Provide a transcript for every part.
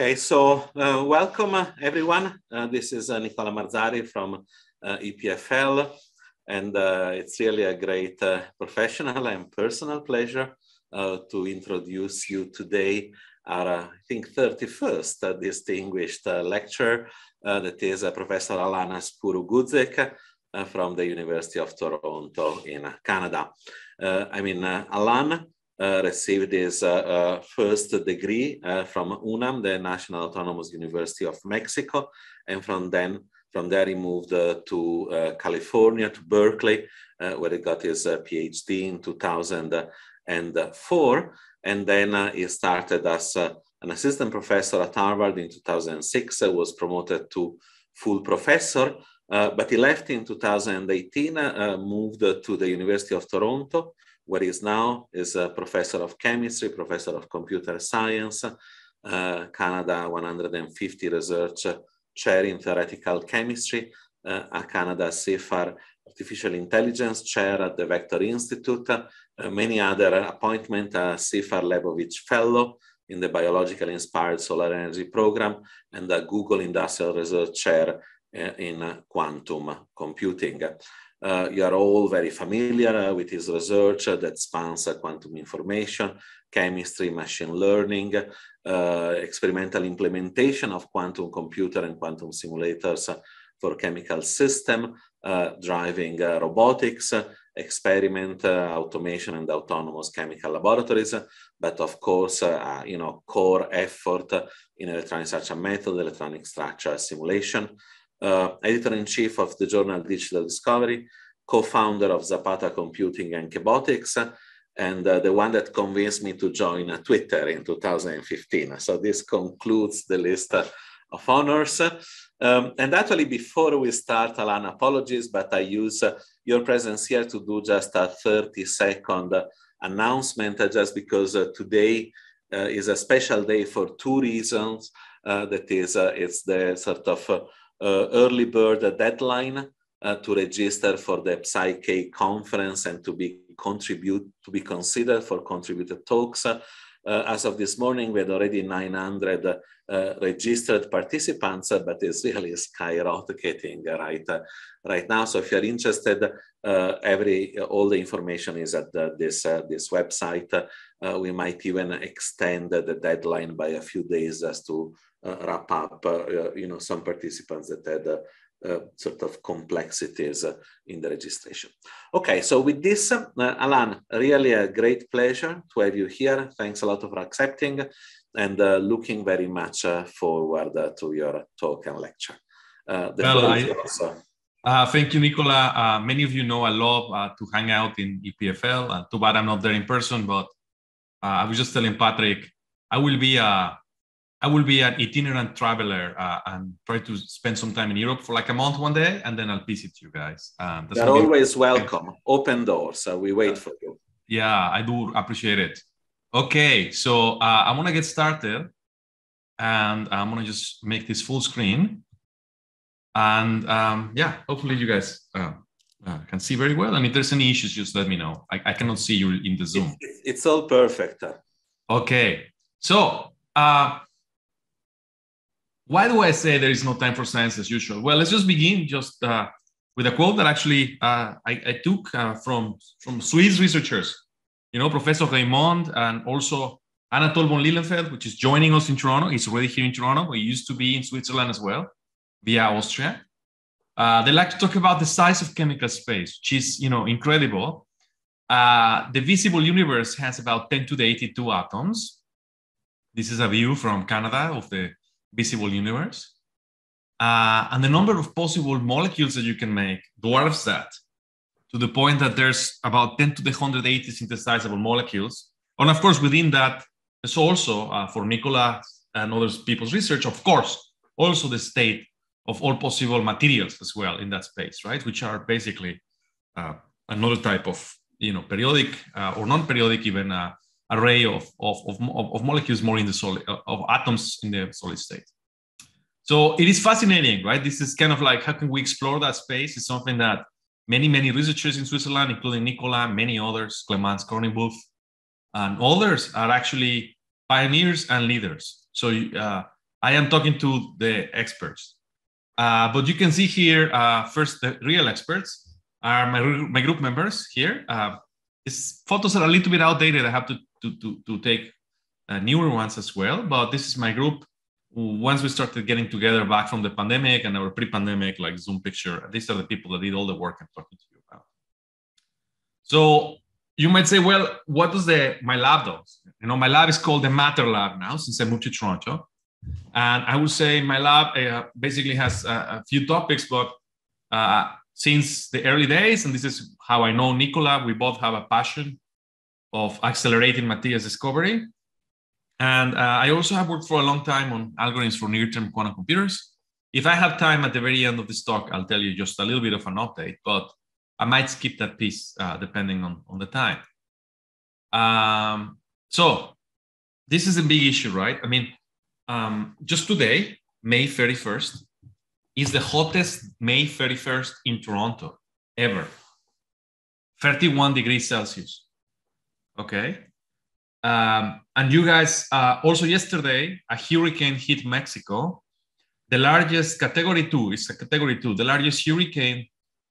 Okay, so uh, welcome uh, everyone. Uh, this is uh, Nicola Marzari from uh, EPFL, and uh, it's really a great professional and personal pleasure to introduce you today our, I think, 31st distinguished lecturer, that is Professor Alana Spuru from the University of Toronto in Canada. I mean, Alan uh, Uh, received his uh, uh, first degree uh, from UNAM, the National Autonomous University of Mexico, and from then from there he moved uh, to California, to Berkeley, where he got his PhD in 2004, and then he started as an assistant professor at Harvard in 2006, was promoted to full professor, uh, but he left in 2018, uh, moved to the University of Toronto, he is now is a professor of chemistry, professor of computer science, uh, Canada 150 research chair in theoretical chemistry, uh, a Canada CIFAR artificial intelligence chair at the Vector Institute, uh, many other appointments, a CIFAR Lebovich fellow in the biological inspired solar energy program, and a Google industrial research chair uh, in quantum computing. Uh, you are all very familiar uh, with his research uh, that spans uh, quantum information, chemistry, machine learning, uh, experimental implementation of quantum computer and quantum simulators uh, for chemical system, driving robotics, experiment, automation, and autonomous chemical laboratories. But of course, you know, core effort in electronic structure method, electronic structure simulation, uh, editor-in-chief of the journal Digital Discovery, co-founder of Zapata Computing and Kebotics, and uh, the one that convinced me to join uh, Twitter in 2015. So this concludes the list uh, of honors. Um, and actually, before we start, Alan, apologies, but I use uh, your presence here to do just a 30 second announcement, uh, just because today is a special day for two reasons. that is, it's the sort of early bird deadline uh, to register for the Psyche conference and to be contribute to be considered for contributed talks. Uh, as of this morning, we had already 900 uh, registered participants, uh, but it's really skyrocketing right right now. So if you're interested, every all the information is at the, this this website. we might even extend the deadline by a few days as to uh, wrap up, uh, you know, some participants that had uh, sort of complexities in the registration. Okay, so with this, Alan, really a great pleasure to have you here. Thanks a lot for accepting and looking very much forward to your talk and lecture. well, I, uh, thank you, Nicola. Uh, many of you know I love uh, to hang out in EPFL. too bad I'm not there in person, but I was just telling Patrick, I will be I will be an itinerant traveler uh, and try to spend some time in Europe for like a month one day, and then I'll visit you guys. Um, You're always be- welcome. Open doors. So we wait for you. Yeah, I do appreciate it. Okay, so uh, I'm gonna get started, and I'm gonna just make this full screen, and um, yeah, hopefully you guys uh, uh, can see very well. And if there's any issues, just let me know. I, I cannot see you in the Zoom. It's, it's all perfect. Okay, so. Uh, why do I say there is no time for science as usual? Well, let's just begin just uh, with a quote that actually uh, I, I, took uh, from, from Swiss researchers, you know, Professor Raymond and also Anatole von Lilienfeld, which is joining us in Toronto. He's already here in Toronto. He used to be in Switzerland as well, via Austria. Uh, they like to talk about the size of chemical space, which is, you know, incredible. Uh, the visible universe has about 10 to the 82 atoms. This is a view from Canada of the visible universe. Uh, and the number of possible molecules that you can make dwarfs that to the point that there's about 10 to the 180 synthesizable molecules. And of course, within that, there's also, uh, for Nicola and other people's research, of course, also the state of all possible materials as well in that space, right? Which are basically uh, another type of, you know, periodic uh, or non-periodic even uh, array of, of, of, of molecules more in the solid, of atoms in the solid state. So it is fascinating, right? This is kind of like how can we explore that space? It's something that many, many researchers in Switzerland, including Nicola, many others, Clemens Kornenbuth, and others are actually pioneers and leaders. So uh, I am talking to the experts. Uh, but you can see here, uh, first, the real experts are my, my group members here. Uh, these photos are a little bit outdated. I have to, to, to, to take uh, newer ones as well. But this is my group. Once we started getting together back from the pandemic and our pre-pandemic like Zoom picture, these are the people that did all the work I'm talking to you about. So you might say, well, what does the my lab do? You know, my lab is called the Matter Lab now since I moved to Toronto. And I would say my lab uh, basically has a, a, few topics, but uh, since the early days, and this is how I know Nicola, we both have a passion of accelerating Matthias' discovery. And uh, I also have worked for a long time on algorithms for near-term quantum computers. If I have time at the very end of this talk, I'll tell you just a little bit of an update, but I might skip that piece uh, depending on, on the time. Um, so this is a big issue, right? I mean, um, just today, May 31st, is the hottest May 31st in Toronto ever. 31 degrees Celsius. Okay. Um, and you guys, uh, also yesterday, a hurricane hit Mexico. The largest category two is a category two, the largest hurricane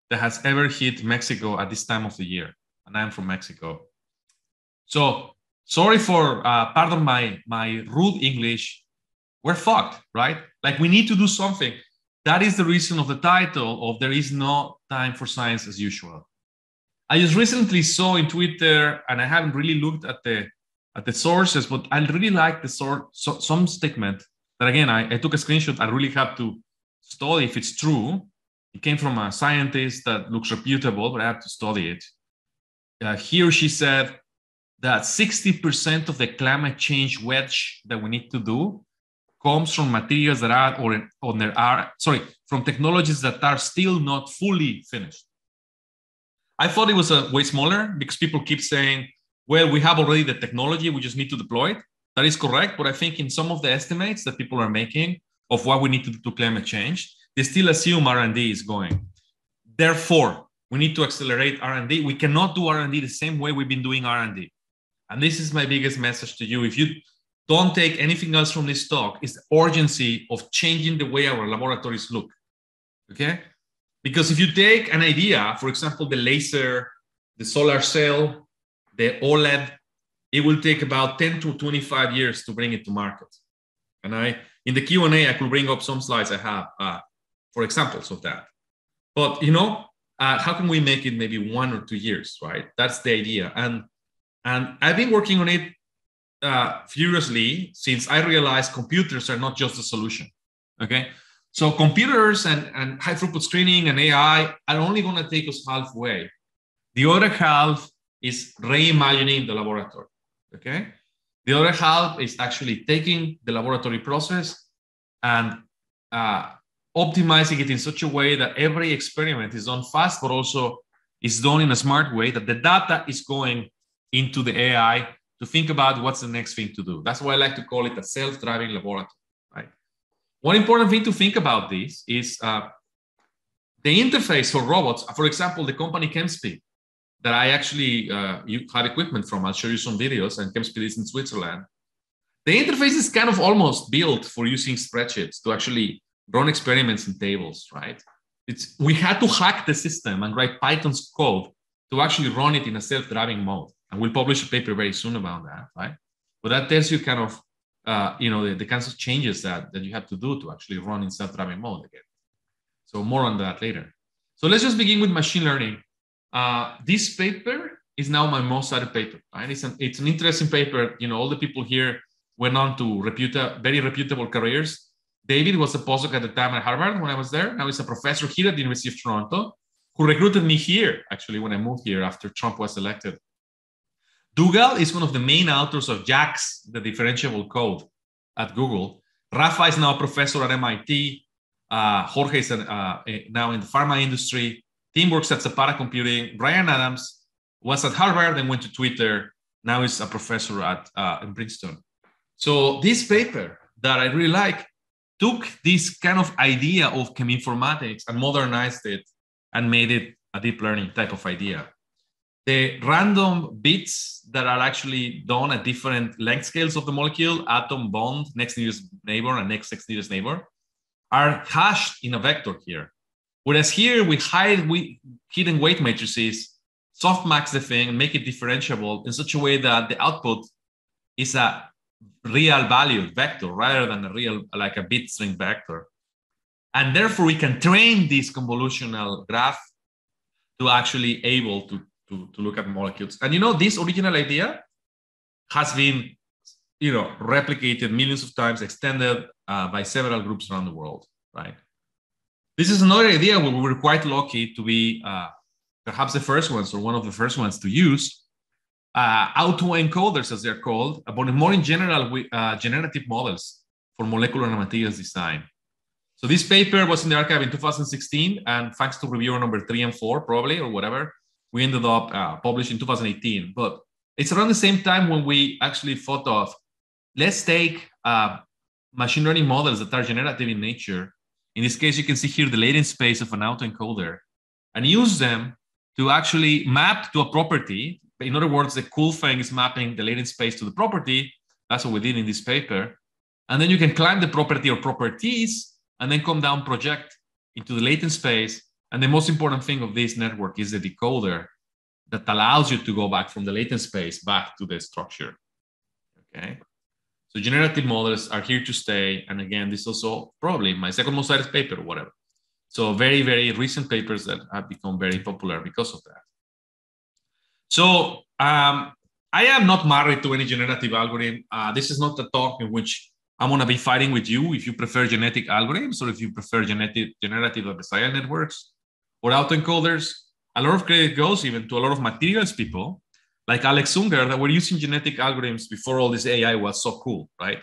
that has ever hit Mexico at this time of the year. And I'm from Mexico. So sorry for, uh, pardon my, my rude English. We're fucked, right? Like we need to do something. That is the reason of the title of There is no time for science as usual. I just recently saw in Twitter, and I haven't really looked at the at the sources, but I really like the sort so, some statement that again I, I took a screenshot. I really have to study if it's true. It came from a scientist that looks reputable, but I have to study it. Uh, he or she said that 60% of the climate change wedge that we need to do comes from materials that are or, or there are sorry from technologies that are still not fully finished. I thought it was a way smaller because people keep saying well, we have already the technology, we just need to deploy it. That is correct, but I think in some of the estimates that people are making of what we need to do to climate change, they still assume R&D is going. Therefore, we need to accelerate R&D. We cannot do R&D the same way we've been doing R&D. And this is my biggest message to you. If you don't take anything else from this talk, is the urgency of changing the way our laboratories look. Okay? Because if you take an idea, for example, the laser, the solar cell, the OLED, it will take about 10 to 25 years to bring it to market. And I, in the Q&A, I could bring up some slides I have uh, for examples of that. But, you know, uh, how can we make it maybe one or two years, right? That's the idea. And, and I've been working on it uh, furiously since I realized computers are not just a solution, okay? So computers and, and high throughput screening and AI are only gonna take us halfway. The other half is reimagining the laboratory. Okay. The other half is actually taking the laboratory process and uh, optimizing it in such a way that every experiment is done fast, but also is done in a smart way that the data is going into the AI to think about what's the next thing to do. That's why I like to call it a self-driving laboratory. One important thing to think about this is uh, the interface for robots. For example, the company ChemSpeed that I actually uh, had equipment from. I'll show you some videos and ChemSpeed is in Switzerland. The interface is kind of almost built for using spreadsheets to actually run experiments in tables, right? It's, we had to hack the system and write Python's code to actually run it in a self-driving mode. And we'll publish a paper very soon about that, right? But that tells you kind of, uh, you know, the, the kinds of changes that, that you have to do to actually run in self-driving mode again. So more on that later. So let's just begin with machine learning. Uh, this paper is now my most cited paper. Right? It's an it's an interesting paper. You know, all the people here went on to reputa- very reputable careers. David was a postdoc at the time at Harvard when I was there. Now he's a professor here at the University of Toronto, who recruited me here actually when I moved here after Trump was elected. Dougal is one of the main authors of JAX, the differentiable code at Google. Rafa is now a professor at MIT. Uh, Jorge is uh, now in the pharma industry. Tim works at Zapata Computing. Brian Adams was at Harvard and went to Twitter. Now he's a professor at uh, in Princeton. So this paper that I really like took this kind of idea of cheminformatics and modernized it and made it a deep learning type of idea. The random bits that are actually done at different length scales of the molecule, atom, bond, next nearest neighbor, and next next nearest neighbor, are hashed in a vector here. Whereas here we hide we, hidden weight matrices, softmax the thing, make it differentiable in such a way that the output is a real valued vector rather than a real like a bit string vector. And therefore we can train this convolutional graph to actually able to to, to look at molecules. And you know, this original idea has been, you know, replicated millions of times, extended uh, by several groups around the world, right? This is another idea where we were quite lucky to be uh, perhaps the first ones or one of the first ones to use uh, autoencoders, as they're called, but more in general, with, uh, generative models for molecular and materials design. So this paper was in the archive in 2016, and thanks to reviewer number three and four, probably, or whatever, we ended up uh, published in 2018. But it's around the same time when we actually thought of let's take uh, machine learning models that are generative in nature. In this case, you can see here the latent space of an autoencoder and use them to actually map to a property. In other words, the cool thing is mapping the latent space to the property. That's what we did in this paper. And then you can climb the property or properties and then come down project into the latent space and the most important thing of this network is the decoder that allows you to go back from the latent space back to the structure. Okay. So generative models are here to stay. And again, this is also probably my second most cited paper whatever. So very, very recent papers that have become very popular because of that. So um, I am not married to any generative algorithm. Uh, this is not a talk in which I'm going to be fighting with you if you prefer genetic algorithms or if you prefer genetic, generative adversarial networks or autoencoders. A lot of credit goes even to a lot of materials people like Alex Unger that were using genetic algorithms before all this AI was so cool, right?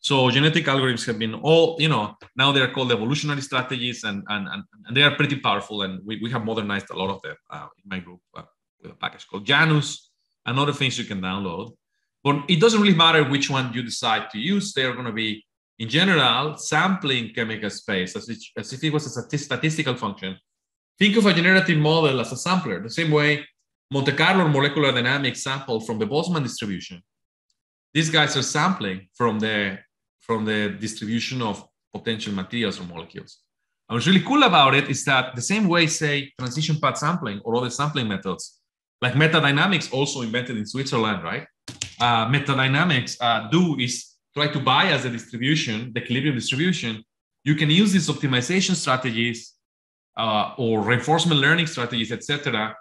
So genetic algorithms have been all, you know, now they're called evolutionary strategies and, and, and, and they are pretty powerful. And we, we have modernized a lot of them uh, in my group uh, with a package called Janus and other things you can download. But it doesn't really matter which one you decide to use. They're going to be, in general, sampling chemical space as, as if it was a statistical function Think of a generative model as a sampler, the same way Monte Carlo molecular dynamics sample from the Boltzmann distribution. These guys are sampling from the, from the distribution of potential materials or molecules. And what's really cool about it is that the same way, say, transition path sampling or other sampling methods, like metadynamics, also invented in Switzerland, right? Uh, metadynamics uh, do is try to bias the distribution, the equilibrium distribution. You can use these optimization strategies uh, or reinforcement learning strategies, etc.,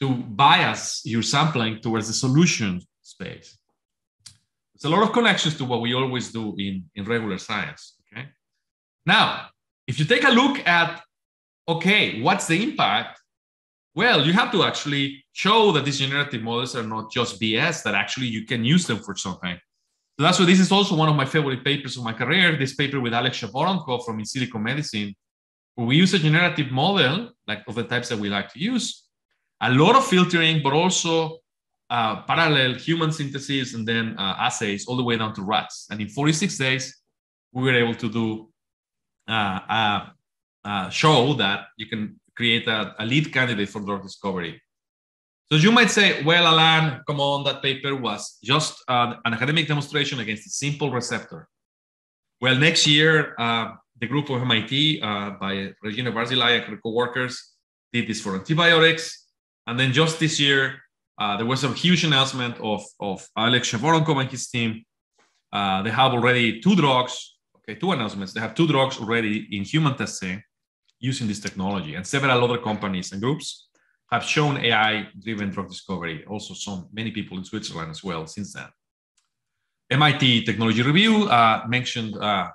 to bias your sampling towards the solution space. There's a lot of connections to what we always do in, in regular science. Okay. Now, if you take a look at, okay, what's the impact? Well, you have to actually show that these generative models are not just BS, that actually you can use them for something. So that's why this is also one of my favorite papers of my career. This paper with Alex Shaporonkov from In Silico Medicine, we use a generative model, like of the types that we like to use, a lot of filtering, but also uh, parallel human synthesis and then uh, assays all the way down to rats. And in 46 days, we were able to do uh, uh, uh show that you can create a, a, lead candidate for drug discovery. So you might say, well, Alan, come on, that paper was just uh, an academic demonstration against a simple receptor. Well, next year, the group of MIT uh, by Regina Barzilai and her co-workers did this for antibiotics. And then just this year, uh, there was a huge announcement of, of Alex Shaporonkov and his team. Uh, they have already two drugs, okay, two announcements. They have two drugs already in human testing using this technology. And several other companies and groups have shown AI-driven drug discovery. Also, some many people in Switzerland as well since then. MIT Technology Review uh, mentioned uh,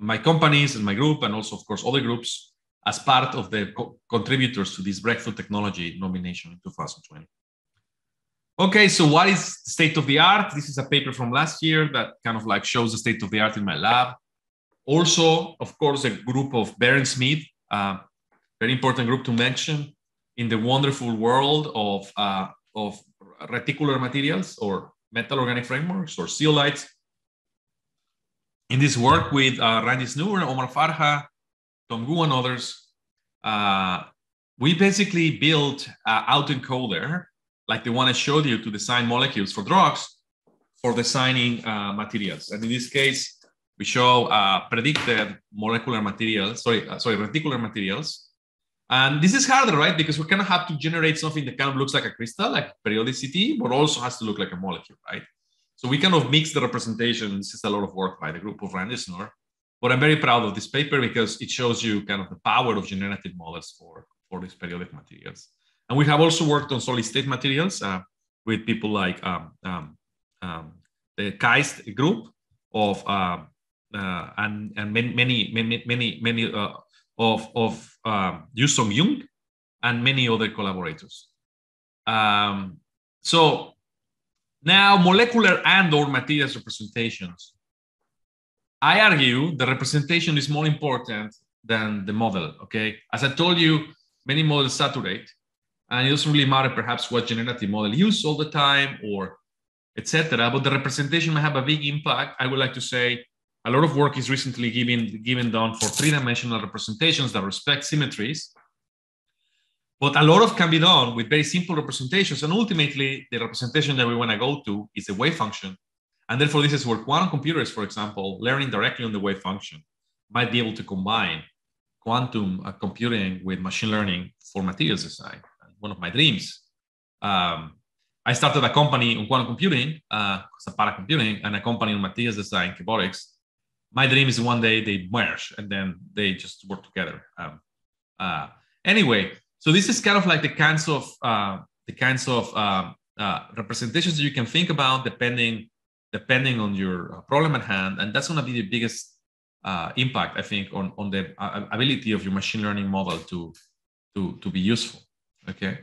my companies and my group, and also, of course, other groups as part of the co contributors to this breakthrough technology nomination in 2020. Okay, so what is state of the art? This is a paper from last year that kind of like shows the state of the art in my lab. Also, of course, a group of Behrend Smith, uh, very important group to mention in the wonderful world of, uh, of reticular materials or metal organic frameworks or zeolites in this work with uh, Randy Snur, Omar Farha, Tom Gu, and others, uh, we basically built an autoencoder like the one I showed you to design molecules for drugs, for designing uh, materials. And in this case, we show uh, predicted molecular materials, sorry, uh, sorry, reticular materials. And this is harder, right? Because we kind of have to generate something that kind of looks like a crystal, like periodicity, but also has to look like a molecule, right? So we kind of mix the representation. This is a lot of work by the group of Randesnor. But I'm very proud of this paper because it shows you kind of the power of generative models for, for these periodic materials. And we have also worked on solid state materials uh, with people like um, um, um, the KAIST group of uh, uh, and and many many many many many uh, of of um, Yu Song Jung and many other collaborators. Um, so now molecular and or materials representations. I argue the representation is more important than the model. Okay, as I told you, many models saturate, and it doesn't really matter perhaps what generative model you use all the time or etc. But the representation may have a big impact. I would like to say a lot of work is recently given, given done for three-dimensional representations that respect symmetries. But a lot of can be done with very simple representations. And ultimately, the representation that we want to go to is the wave function. And therefore, this is where quantum computers, for example, learning directly on the wave function, might be able to combine quantum uh, computing with machine learning for materials design. One of my dreams. Um, I started a company on quantum computing, uh, Zapata Computing, and a company on materials design, Kyborix. My dream is one day they merge and then they just work together. Um, uh, anyway, so this is kind of like the kinds of uh, the kinds of uh, uh, representations that you can think about depending depending on your uh, problem at hand, and that's going to be the biggest impact, I think, on on the ability of your machine learning model to to to be useful. Okay.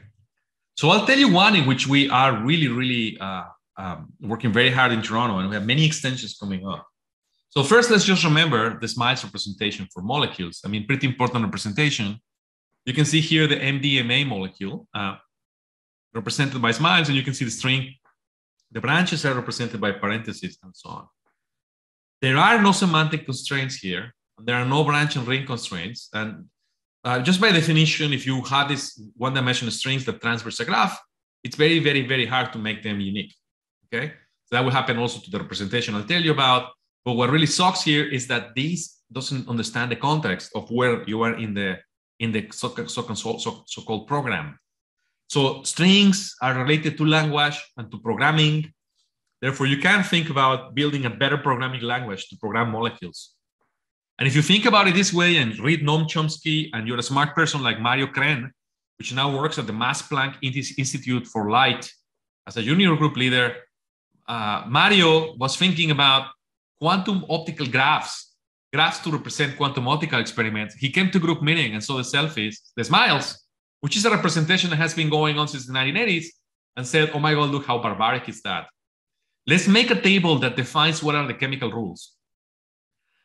So I'll tell you one in which we are really, really uh, um, working very hard in Toronto, and we have many extensions coming up. So first, let's just remember the SMILES representation for molecules. I mean, pretty important representation. You can see here the MDMA molecule uh, represented by SMILES, and you can see the string. The branches are represented by parentheses and so on. There are no semantic constraints here. There are no branch and ring constraints. And uh, just by definition, if you have these one-dimensional strings that transverse a graph, it's very, very, very hard to make them unique. Okay, so that will happen also to the representation I'll tell you about. But what really sucks here is that this doesn't understand the context of where you are in the in the so-called so, so, program. So strings are related to language and to programming. Therefore, you can think about building a better programming language to program molecules. And if you think about it this way and read Noam Chomsky and you're a smart person like Mario Kren, which now works at the Max Planck Institute for Light as a junior group leader, uh, Mario was thinking about quantum optical graphs, graphs to represent quantum optical experiments. He came to group meeting and saw the selfies, the smiles, which is a representation that has been going on since the 1980s, and said, oh my God, look how barbaric is that. Let's make a table that defines what are the chemical rules.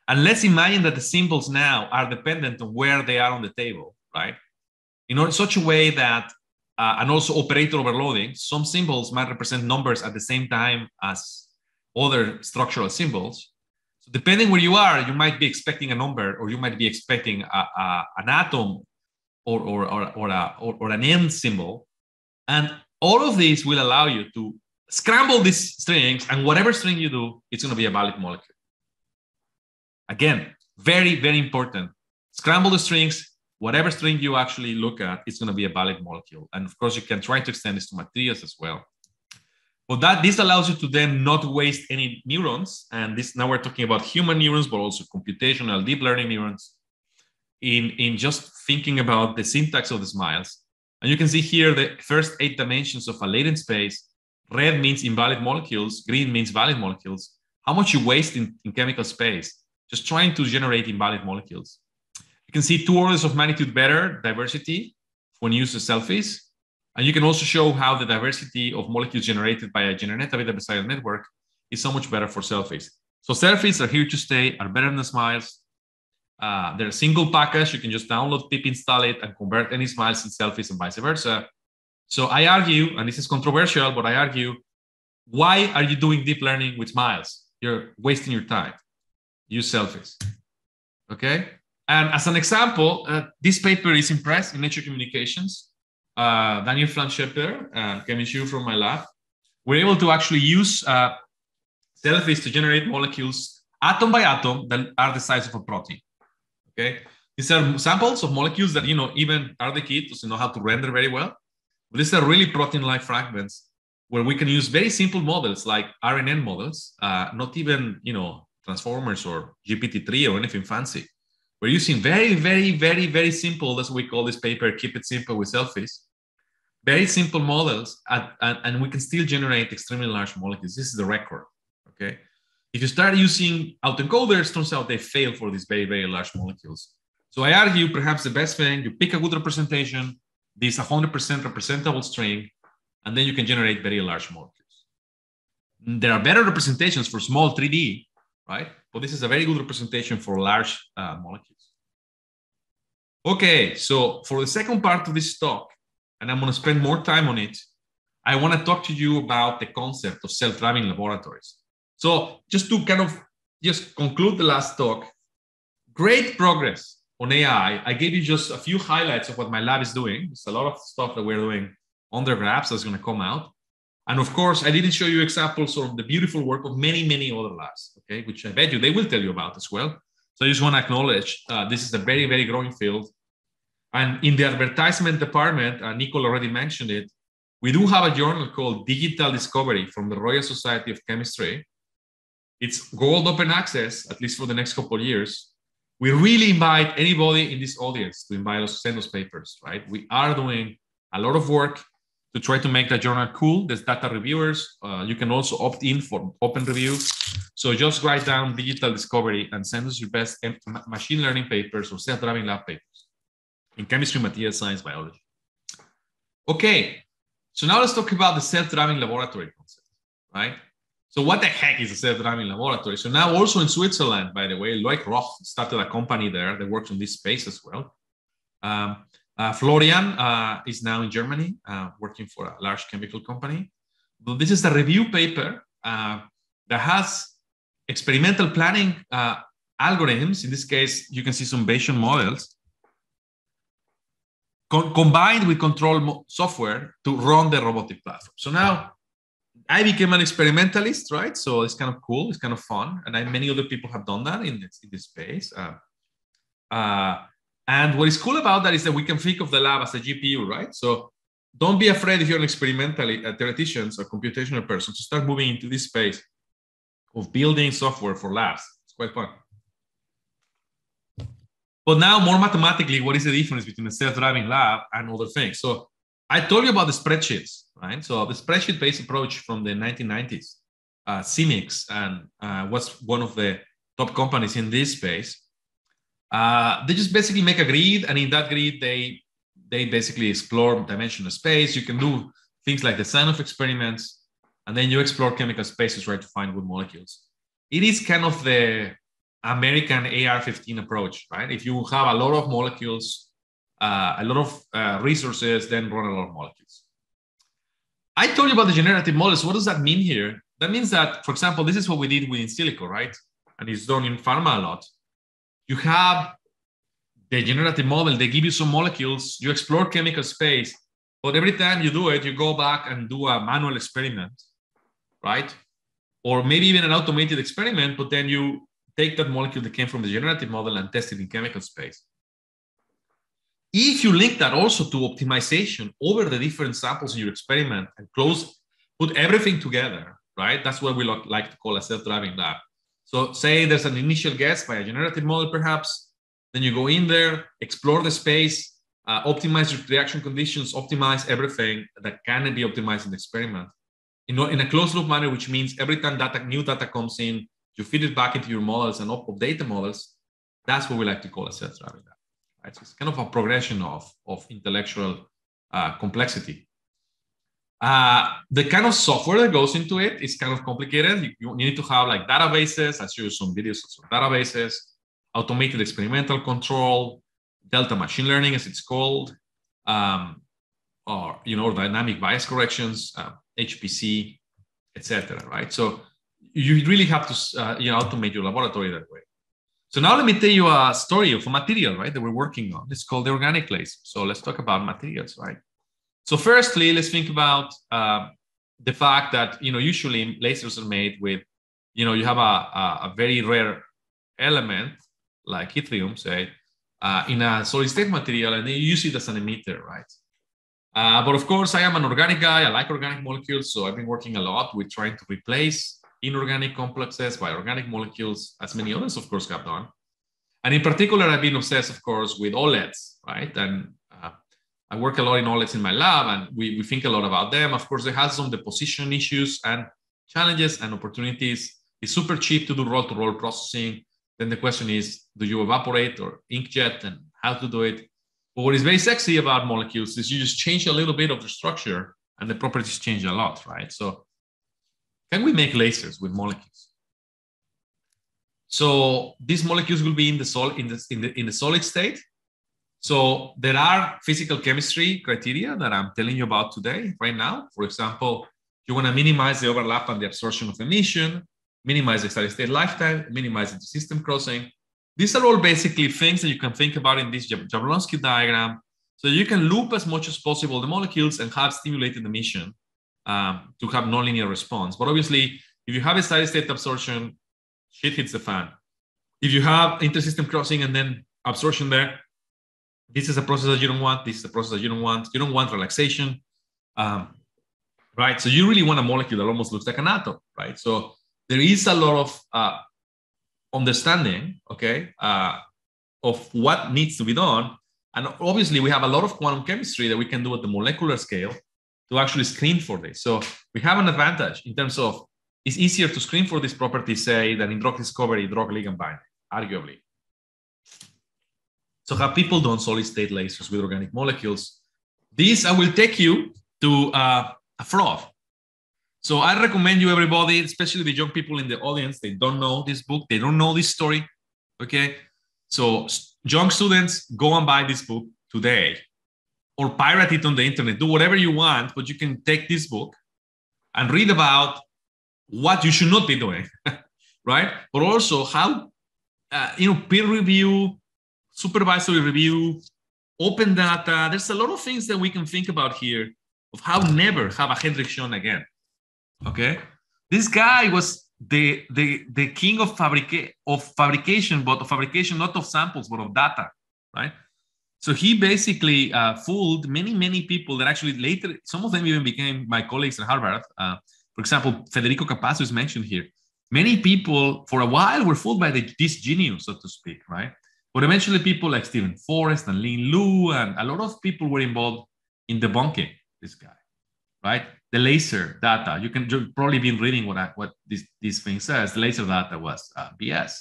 And let's imagine that the symbols now are dependent on where they are on the table, right? In such a way that, uh, and also operator overloading, some symbols might represent numbers at the same time as other structural symbols. Depending where you are, you might be expecting a number, or you might be expecting a, a, an atom or, or, or, or, a, or, or an end symbol. And all of these will allow you to scramble these strings, and whatever string you do, it's going to be a valid molecule. Again, very, very important. Scramble the strings. Whatever string you actually look at, it's going to be a valid molecule. And of course, you can try to extend this to materials as well. But that this allows you to then not waste any neurons. And this now we're talking about human neurons, but also computational deep learning neurons in, in just thinking about the syntax of the smiles. And you can see here the first eight dimensions of a latent space. Red means invalid molecules, green means valid molecules. How much you waste in, in chemical space just trying to generate invalid molecules. You can see two orders of magnitude better diversity when you use the selfies. And you can also show how the diversity of molecules generated by a generative adversarial network is so much better for selfies. So selfies are here to stay, are better than smiles. Uh, they're a single package. You can just download pip, install it, and convert any smiles into selfies and vice versa. So I argue, and this is controversial, but I argue, why are you doing deep learning with smiles? You're wasting your time use selfies. Okay. And as an example, uh, this paper is in press in Nature Communications. Uh, Daniel Flandschepper, uh, Kevin Xu from my lab, we're able to actually use uh, selfies to generate molecules atom by atom that are the size of a protein. Okay, these are samples of molecules that you know even are the key to know how to render very well. But these are really protein-like fragments where we can use very simple models like RNN models, uh, not even you know transformers or GPT-3 or anything fancy. We're using very, very, very, very simple. That's what we call this paper. Keep it simple with selfies. Very simple models, at, at, and we can still generate extremely large molecules. This is the record. Okay. If you start using autoencoders, turns out they fail for these very, very large molecules. So I argue perhaps the best thing, you pick a good representation, this 100% representable string, and then you can generate very large molecules. There are better representations for small 3D, right? But this is a very good representation for large uh, molecules. Okay, so for the second part of this talk, and I'm going to spend more time on it, I want to talk to you about the concept of self-driving laboratories. So just to kind of just conclude the last talk, great progress on AI. I gave you just a few highlights of what my lab is doing. It's a lot of stuff that we're doing on the graphs that's going to come out. And of course, I didn't show you examples of the beautiful work of many, many other labs, okay, which I bet you they will tell you about as well. So I just want to acknowledge uh, this is a very, very growing field. And in the advertisement department, uh, Nicole already mentioned it, we do have a journal called Digital Discovery from the Royal Society of Chemistry. It's gold open access, at least for the next couple of years. We really invite anybody in this audience to invite us send us papers, right? We are doing a lot of work to try to make the journal cool. There's data reviewers. Uh, you can also opt in for open review. So just write down digital discovery and send us your best machine learning papers or self-driving lab papers in chemistry, material science, biology. Okay, so now let's talk about the self-driving laboratory concept, right? So what the heck is a self-driving laboratory? So now also in Switzerland, by the way, Loic Roch started a company there that works on this space as well. Um, Florian uh, is now in Germany uh, working for a large chemical company. This is a review paper uh, that has experimental planning uh, algorithms. In this case, you can see some Bayesian models co combined with control software to run the robotic platform. So now I became an experimentalist, right? So it's kind of cool. It's kind of fun. And I, many other people have done that in this, in this space. Uh, uh, and what is cool about that is that we can think of the lab as a GPU, right? So don't be afraid if you're an experimental a theoretician or computational person to start moving into this space of building software for labs. It's quite fun. But now, more mathematically, what is the difference between a self-driving lab and other things? So I told you about the spreadsheets, right? So the spreadsheet-based approach from the 1990s, uh, CIMIX, and uh, was one of the top companies in this space. Uh, they just basically make a grid, and in that grid, they they basically explore dimensional space. You can do things like the design of experiments, and then you explore chemical spaces, right, to find good molecules. It is kind of the American AR-15 approach, right? If you have a lot of molecules, uh, a lot of uh, resources, then run a lot of molecules. I told you about the generative models. What does that mean here? That means that, for example, this is what we did with in silico, right? And it's done in pharma a lot you have the generative model, they give you some molecules, you explore chemical space, but every time you do it, you go back and do a manual experiment, right? Or maybe even an automated experiment, but then you take that molecule that came from the generative model and test it in chemical space. If you link that also to optimization over the different samples in your experiment and close, put everything together, right? That's what we like to call a self-driving lab. So say there's an initial guess by a generative model, perhaps, then you go in there, explore the space, uh, optimize your reaction conditions, optimize everything that can be optimized in the experiment. Know, in a closed loop manner, which means every time data, new data comes in, you feed it back into your models and update the models. That's what we like to call a self-driving lab. Right? So it's kind of a progression of, of intellectual uh, complexity. Uh, the kind of software that goes into it is kind of complicated. You, you need to have like databases. I show you some videos of some databases, automated experimental control, delta machine learning, as it's called, um, or you know dynamic bias corrections, uh, HPC, etc. Right. So you really have to uh, you know automate your laboratory that way. So now let me tell you a story of a material, right, that we're working on. It's called the organic laser. So let's talk about materials, right? So firstly, let's think about uh, the fact that you know usually lasers are made with, you know, you have a, a, a very rare element like yttrium, say, uh, in a solid state material, and you use it as an emitter, right? Uh, but of course, I am an organic guy. I like organic molecules, so I've been working a lot with trying to replace inorganic complexes by organic molecules, as many others, of course, have done. And in particular, I've been obsessed, of course, with OLEDs, right? And I work a lot in OLEDs in my lab, and we, we think a lot about them. Of course, they have some deposition issues and challenges and opportunities. It's super cheap to do roll-to-roll processing. Then the question is, do you evaporate or inkjet and how to do it? But what is very sexy about molecules is you just change a little bit of the structure and the properties change a lot, right? So can we make lasers with molecules? So these molecules will be in the solid in the, in the in the solid state. So there are physical chemistry criteria that I'm telling you about today, right now. For example, you want to minimize the overlap and the absorption of emission, minimize the steady state lifetime, minimize the system crossing. These are all basically things that you can think about in this Jablonski diagram. So you can loop as much as possible the molecules and have stimulated emission um, to have nonlinear response. But obviously, if you have a steady state absorption, shit hits the fan. If you have intersystem crossing and then absorption there, this is a process that you don't want. This is a process that you don't want. You don't want relaxation, um, right? So you really want a molecule that almost looks like an atom, right? So there is a lot of uh, understanding, okay, uh, of what needs to be done. And obviously, we have a lot of quantum chemistry that we can do at the molecular scale to actually screen for this. So we have an advantage in terms of it's easier to screen for this property, say, than in drug discovery, drug ligand binding, arguably. So have people done solid state lasers with organic molecules? This I will take you to uh, a fraud. So I recommend you, everybody, especially the young people in the audience, they don't know this book, they don't know this story. Okay. So young students, go and buy this book today or pirate it on the internet. Do whatever you want, but you can take this book and read about what you should not be doing, right? But also how, uh, you know, peer review, supervisory review, open data. There's a lot of things that we can think about here of how never have a Hendrik Schon again. Okay, this guy was the the the king of fabrica- of fabrication, but of fabrication not of samples but of data, right? So he basically uh, fooled many many people that actually later some of them even became my colleagues at Harvard. Uh, for example, Federico Capasso is mentioned here. Many people for a while were fooled by the, this genius, so to speak, right? But eventually, people like Stephen Forrest and Lin Lu and a lot of people were involved in debunking this guy, right? the laser data. You can probably been reading what I, what this this thing says. The laser data was uh, BS.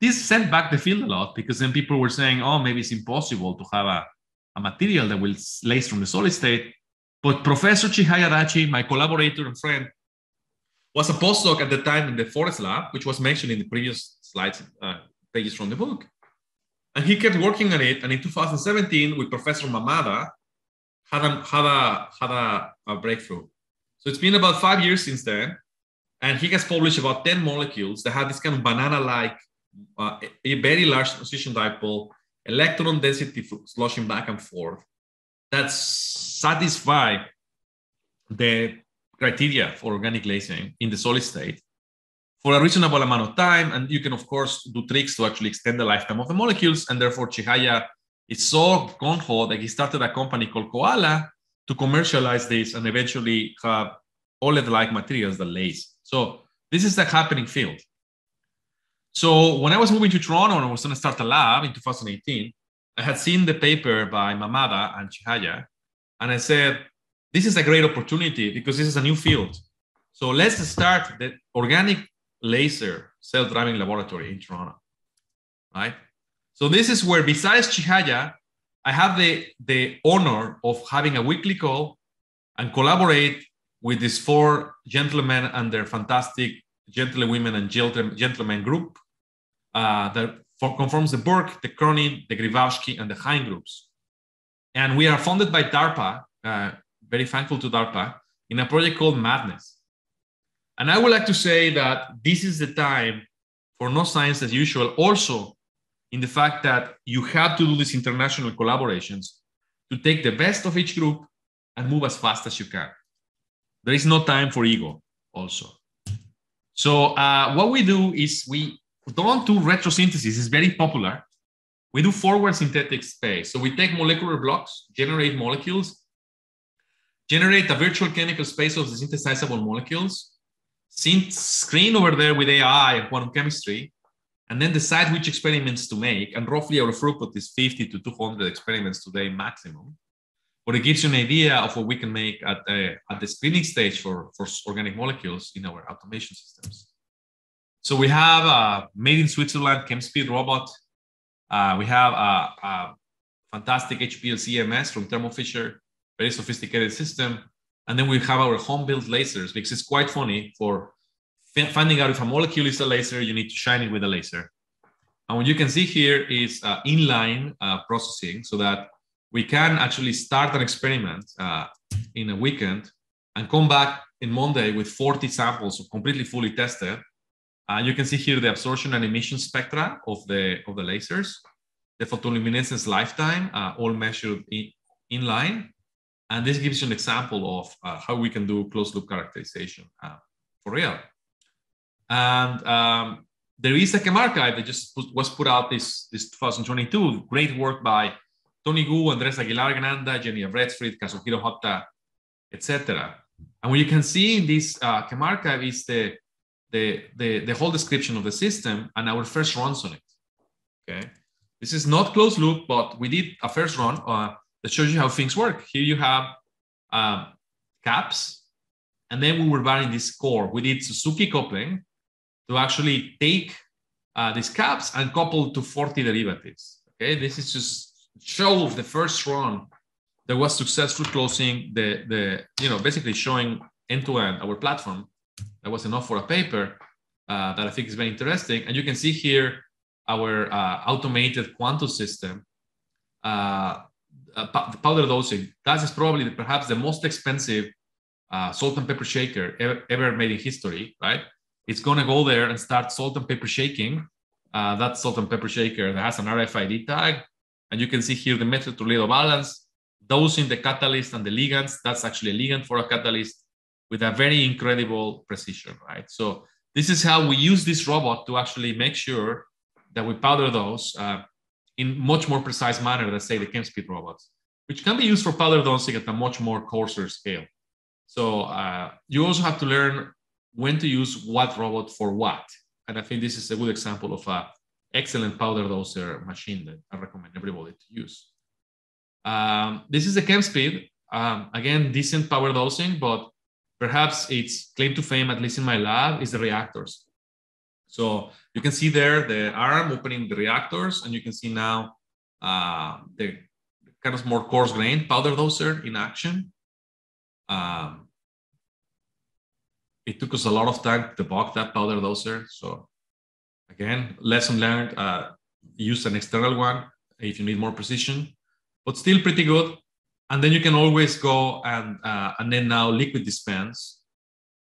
This sent back the field a lot because then people were saying, "Oh, maybe it's impossible to have a, a material that will lace from the solid state." But Professor Chihaya Adachi, my collaborator and friend, was a postdoc at the time in the Forrest Lab, which was mentioned in the previous slides uh, pages from the book. And he kept working on it. And in 2017, with Professor Mamada, had a had a had a, a breakthrough. So it's been about five years since then, and he has published about ten molecules that have this kind of banana-like, uh, a very large transition dipole, electron density sloshing back and forth, that satisfy the criteria for organic lasing in the solid state for a reasonable amount of time. And you can, of course, do tricks to actually extend the lifetime of the molecules. And therefore, Chihaya it's so gung ho that he started a company called Koala to commercialize this and eventually have OLED-like materials that lace. So this is the happening field. So when I was moving to Toronto and I was going to start a lab in 2018, I had seen the paper by Mamada and Chihaya, and I said, this is a great opportunity because this is a new field. So let's start the organic laser self-driving laboratory in Toronto, right? So this is where, besides Chihaya, I have the, the honor of having a weekly call and collaborate with these four gentlemen and their fantastic gentlewomen and gentlemen group uh, that conforms the Burke, the Cronin, the Grybauski, and the Hein groups. And we are funded by DARPA, uh, very thankful to DARPA, in a project called Madness. And I would like to say that this is the time for no science as usual also in the fact that you have to do these international collaborations to take the best of each group and move as fast as you can. There is no time for ego also. So uh, what we do is we don't do retrosynthesis. It's very popular. We do forward synthetic space. So we take molecular blocks, generate molecules, generate a virtual chemical space of the synthesizable molecules, screen over there with AI and quantum chemistry, and then decide which experiments to make. And roughly our throughput is 50 to 200 experiments today maximum. But it gives you an idea of what we can make at, uh, at the screening stage for, for organic molecules in our automation systems. So we have a made in Switzerland ChemSpeed robot. Uh, we have a, a fantastic HPLC MS from Thermo Fisher, very sophisticated system. And then we have our home built lasers because it's quite funny for finding out if a molecule is a laser, you need to shine it with a laser. And what you can see here is uh, inline uh, processing so that we can actually start an experiment uh, in a weekend and come back in Monday with 40 samples completely fully tested. Uh, you can see here the absorption and emission spectra of the, of the lasers, the photoluminescence lifetime, uh, all measured in, inline. And this gives you an example of uh, how we can do closed loop characterization for real. And um, there is a ChemRxiv that just was put out this, this 2022. Great work by Tony Wu, Andres Aguilar Granda, Jenny Redfried, Kazuhiro Hotta, etc. And what you can see in this uh, ChemRxiv is the, the, the, the whole description of the system and our first runs on it. Okay. This is not closed loop, but we did a first run uh, that shows you how things work. Here you have um, caps, and then we were running this core. We did Suzuki coupling, to actually take uh, these caps and couple to 40 derivatives. Okay, this is just show of the first run that was successful closing the, the you know, basically showing end to end our platform. That was enough for a paper uh, that I think is very interesting. And you can see here our uh, automated Quantos system, uh, uh powder dosing. That is probably perhaps the most expensive uh, salt and pepper shaker ever, ever made in history, right? it's going to go there and start salt and pepper shaking. Uh, that salt and pepper shaker that has an RFID tag. And you can see here the Mettler Toledo balance, dosing the catalyst and the ligands. That's actually a ligand for a catalyst with a very incredible precision, right? So this is how we use this robot to actually make sure that we powder those uh, in much more precise manner than say the ChemSpeed robots, which can be used for powder dosing at a much more coarser scale. So uh, you also have to learn when to use what robot for what. And I think this is a good example of a excellent powder doser machine that I recommend everybody to use. Um, this is the ChemSpeed. Um, again, decent power dosing, but perhaps its claim to fame, at least in my lab, is the reactors. So you can see there the arm opening the reactors, and you can see now uh, the kind of more coarse grain powder doser in action. Um, it took us a lot of time to debug that powder doser. So again, lesson learned, uh, use an external one if you need more precision, but still pretty good. And then you can always go and, uh, and then now liquid dispense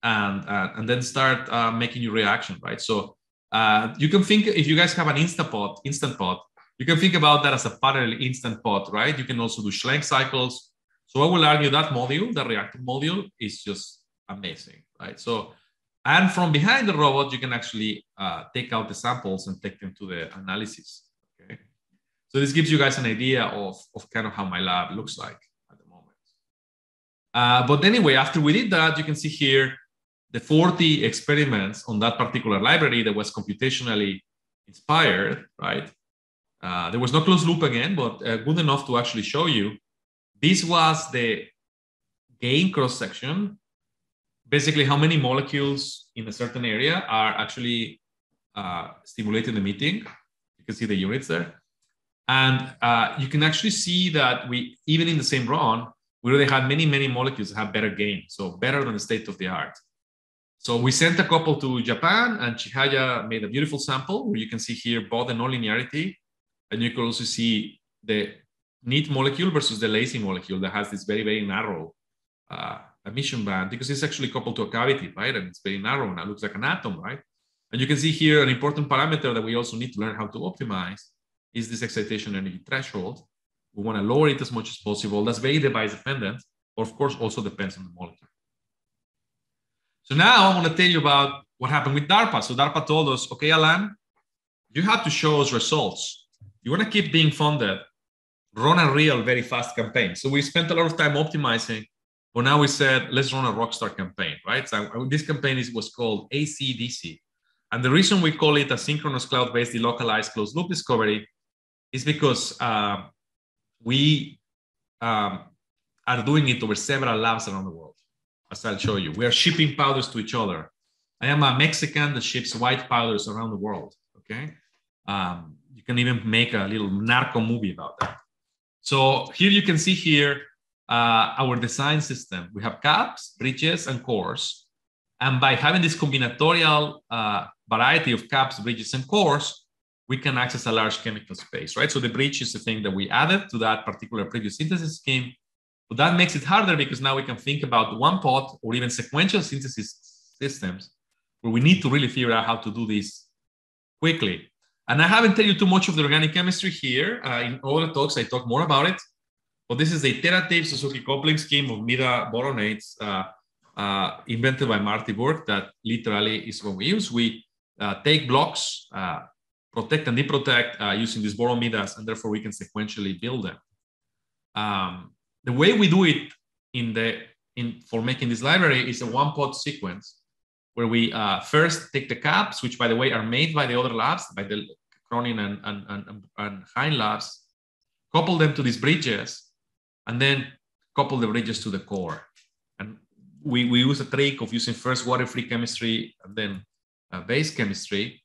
and, uh, and then start uh, making your reaction, right? So uh, you can think, if you guys have an Instant Pot, Instant Pot, you can think about that as a parallel Instant Pot, right? You can also do Schlenk cycles. So I will argue that module, the reactor module, is just amazing, right? So, and from behind the robot, you can actually uh, take out the samples and take them to the analysis, okay? So this gives you guys an idea of, of kind of how my lab looks like at the moment. Uh, but anyway, after we did that, you can see here the 40 experiments on that particular library that was computationally inspired, right? Uh, there was no closed loop again, but uh, good enough to actually show you. This was the gain cross section basically how many molecules in a certain area are actually uh, stimulating the emitting. You can see the units there. And uh, you can actually see that we, even in the same run, we really had many, many molecules that have better gain. So better than the state of the art. So we sent a couple to Japan and Chihaya made a beautiful sample where you can see here both the nonlinearity and you can also see the neat molecule versus the lazy molecule that has this very, very narrow uh, emission band because it's actually coupled to a cavity, right? And it's very narrow and it looks like an atom, right? And you can see here an important parameter that we also need to learn how to optimize is this excitation energy threshold. We want to lower it as much as possible. That's very device dependent. or Of course, also depends on the molecule. So now I want to tell you about what happened with DARPA. So DARPA told us, okay, Alan, you have to show us results. You want to keep being funded, run a real, very fast campaign. So we spent a lot of time optimizing. But now we said, let's run a rockstar campaign, right? So this campaign is, was called ACDC. And the reason we call it asynchronous cloud-based delocalized closed loop discovery is because uh, we um, are doing it over several labs around the world, as I'll show you. We are shipping powders to each other. I am a Mexican that ships white powders around the world, okay? Um, you can even make a little narco movie about that. So here you can see here uh, our design system. We have caps, bridges, and cores. And by having this combinatorial uh, variety of caps, bridges, and cores, we can access a large chemical space, right? So the bridge is the thing that we added to that particular previous synthesis scheme. But that makes it harder because now we can think about one pot or even sequential synthesis systems where we need to really figure out how to do this quickly. And I haven't tell you too much of the organic chemistry here. Uh, in other talks, I talk more about it. But this is the iterative Suzuki coupling scheme of MIDA boronates uh, uh, invented by Marty Burke that literally is what we use. We uh, take blocks, uh, protect and deprotect uh, using these boron midas, and therefore we can sequentially build them. Um, the way we do it in the in for making this library is a one pot sequence where we uh, first take the caps, which by the way are made by the other labs, by the Cronin and, and, and, and Hein labs, couple them to these bridges, and then couple the bridges to the core. And we, we use a trick of using first water-free chemistry and then uh, base chemistry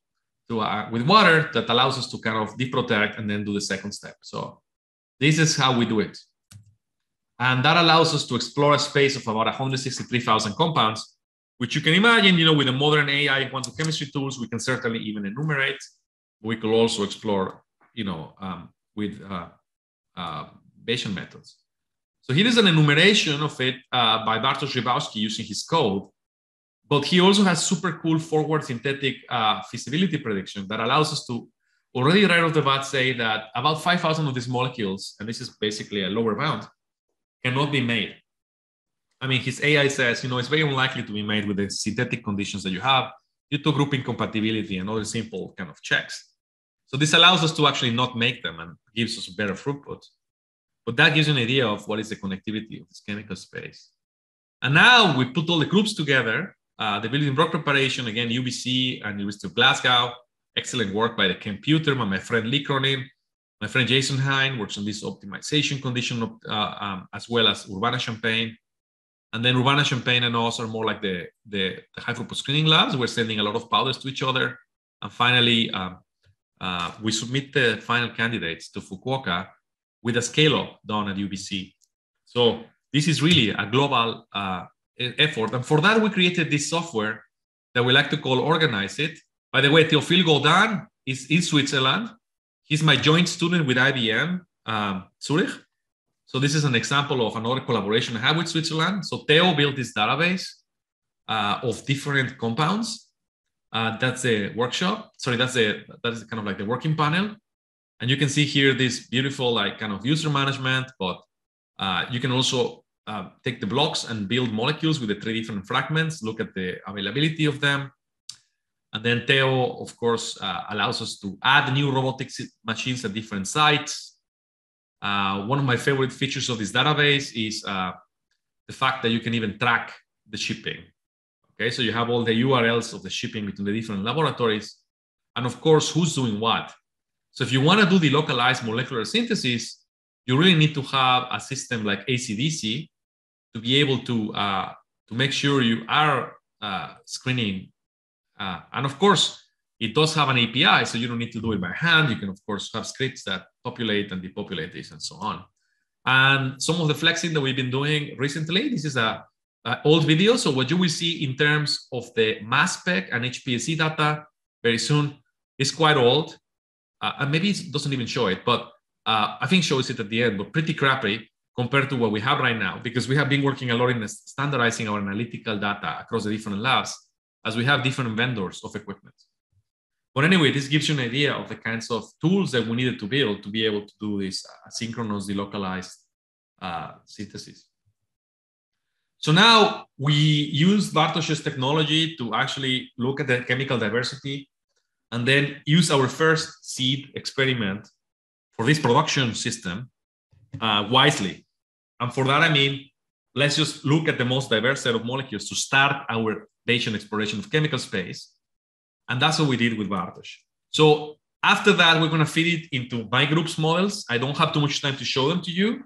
to, uh, with water that allows us to kind of deprotect and then do the second step. So this is how we do it. And that allows us to explore a space of about 163,000 compounds, which you can imagine, you know, with the modern AI quantum chemistry tools, we can certainly even enumerate. We could also explore, you know, um, with uh, uh, Bayesian methods. So here is an enumeration of it uh, by Bartosz Grzybowski using his code. But he also has super cool forward synthetic uh, feasibility prediction that allows us to already right off the bat say that about 5,000 of these molecules, and this is basically a lower bound, cannot be made. I mean, his AI says, you know, it's very unlikely to be made with the synthetic conditions that you have due to group incompatibility and other simple kind of checks. So this allows us to actually not make them and gives us better throughput. But that gives you an idea of what is the connectivity of this chemical space. And now we put all the groups together, uh, the building block preparation, again, UBC and University of Glasgow, excellent work by the computer, my friend Lee Cronin, my friend Jason Hein works on this optimization condition, uh, um, as well as Urbana Champaign. And then Urbana Champaign and us are more like the, the, the high throughput screening labs. We're sending a lot of powders to each other. And finally, um, uh, we submit the final candidates to Fukuoka with a scale up done at UBC. So this is really a global uh, effort. And for that, we created this software that we like to call Organize It. By the way, Théophile Gaudin is in Switzerland. He's my joint student with IBM um, Zurich. So this is an example of another collaboration I have with Switzerland. So Theo built this database uh, of different compounds. Uh, that's a workshop. Sorry, that's a that is kind of like the working panel. And you can see here this beautiful like kind of user management, but uh, you can also uh, take the blocks and build molecules with the three different fragments, look at the availability of them. And then Theo, of course, uh, allows us to add new robotics machines at different sites. Uh, one of my favorite features of this database is uh, the fact that you can even track the shipping. Okay, so you have all the URLs of the shipping between the different laboratories. And of course, who's doing what. So if you want to do the localized molecular synthesis, you really need to have a system like ACDC to be able to, uh, to make sure you are uh, screening. Uh, and of course, it does have an API, so you don't need to do it by hand. You can, of course, have scripts that populate and depopulate this and so on. And some of the flexing that we've been doing recently, this is a, a old video. So what you will see in terms of the mass spec and HPLC data very soon is quite old uh, and maybe it doesn't even show it, but uh, I think shows it at the end, but pretty crappy compared to what we have right now, because we have been working a lot in standardizing our analytical data across the different labs as we have different vendors of equipment. But anyway, this gives you an idea of the kinds of tools that we needed to build to be able to do this asynchronous delocalized uh, synthesis. So now we use Bartosz's technology to actually look at the chemical diversity and then use our first seed experiment for this production system uh, wisely. And for that, I mean, let's just look at the most diverse set of molecules to start our Bayesian exploration of chemical space. And that's what we did with Bartosz. So after that, we're going to feed it into my group's models. I don't have too much time to show them to you,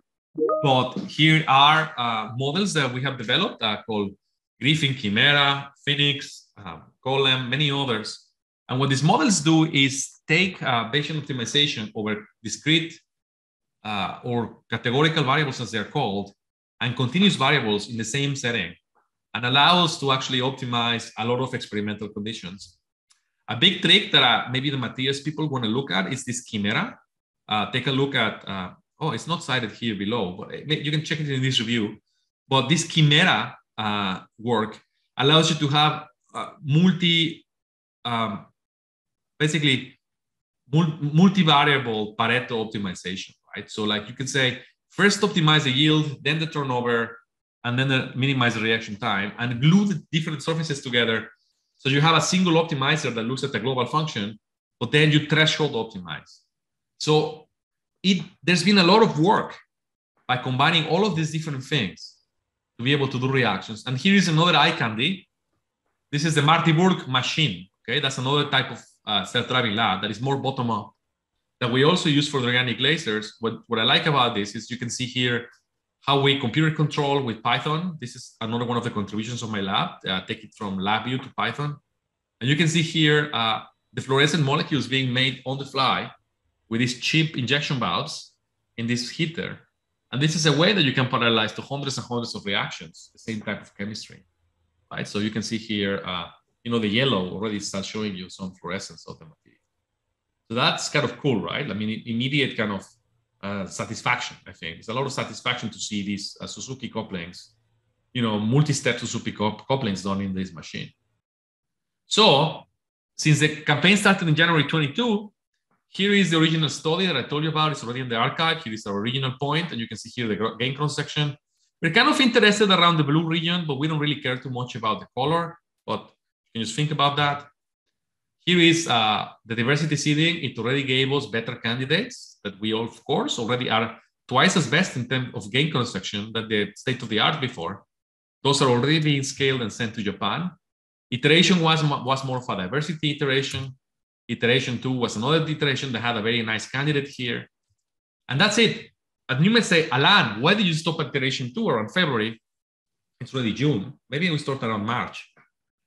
but here are uh, models that we have developed uh, called Gryffin, Chimera, Phoenics, uh, Golem, many others. And what these models do is take uh, Bayesian optimization over discrete uh, or categorical variables, as they're called, and continuous variables in the same setting, and allow us to actually optimize a lot of experimental conditions. A big trick that uh, maybe the materials people want to look at is this chimera. Uh, take a look at, uh, oh, it's not cited here below, but you can check it in this review. But this chimera uh, work allows you to have uh, multi, um, basically multi-variable Pareto optimization, right? So like you can say, first optimize the yield, then the turnover, and then the, minimize the reaction time, and glue the different surfaces together so you have a single optimizer that looks at the global function, but then you threshold optimize. So it, there's been a lot of work by combining all of these different things to be able to do reactions. And here is another eye candy. This is the Marty machine. Okay, that's another type of uh, self-driving lab that is more bottom-up that we also use for the organic lasers. What, what I like about this is you can see here how we computer control with Python. This is another one of the contributions of my lab. Uh, take it from LabVIEW to Python. And you can see here uh, the fluorescent molecules being made on the fly with these cheap injection valves in this heater. And this is a way that you can parallelize to hundreds and hundreds of reactions, the same type of chemistry, right? So you can see here, uh, you know, the yellow already starts showing you some fluorescence of the material. So that's kind of cool, right? I mean, immediate kind of uh, satisfaction. I think it's a lot of satisfaction to see these uh, Suzuki couplings, you know, multi-step Suzuki couplings done in this machine. So, since the campaign started in January 22, here is the original study that I told you about. It's already in the archive. Here is our original point, and you can see here the gain cross section. We're kind of interested around the blue region, but we don't really care too much about the color. But you can just think about that. Here is uh, the diversity seeding. It already gave us better candidates that we, all, of course, already are twice as best in terms of gain construction than the state of the art before. Those are already being scaled and sent to Japan. Iteration was, was more of a diversity iteration. Iteration two was another iteration that had a very nice candidate here. And that's it. And you may say, Alan, why did you stop at iteration two around February? It's already June. Maybe we start around March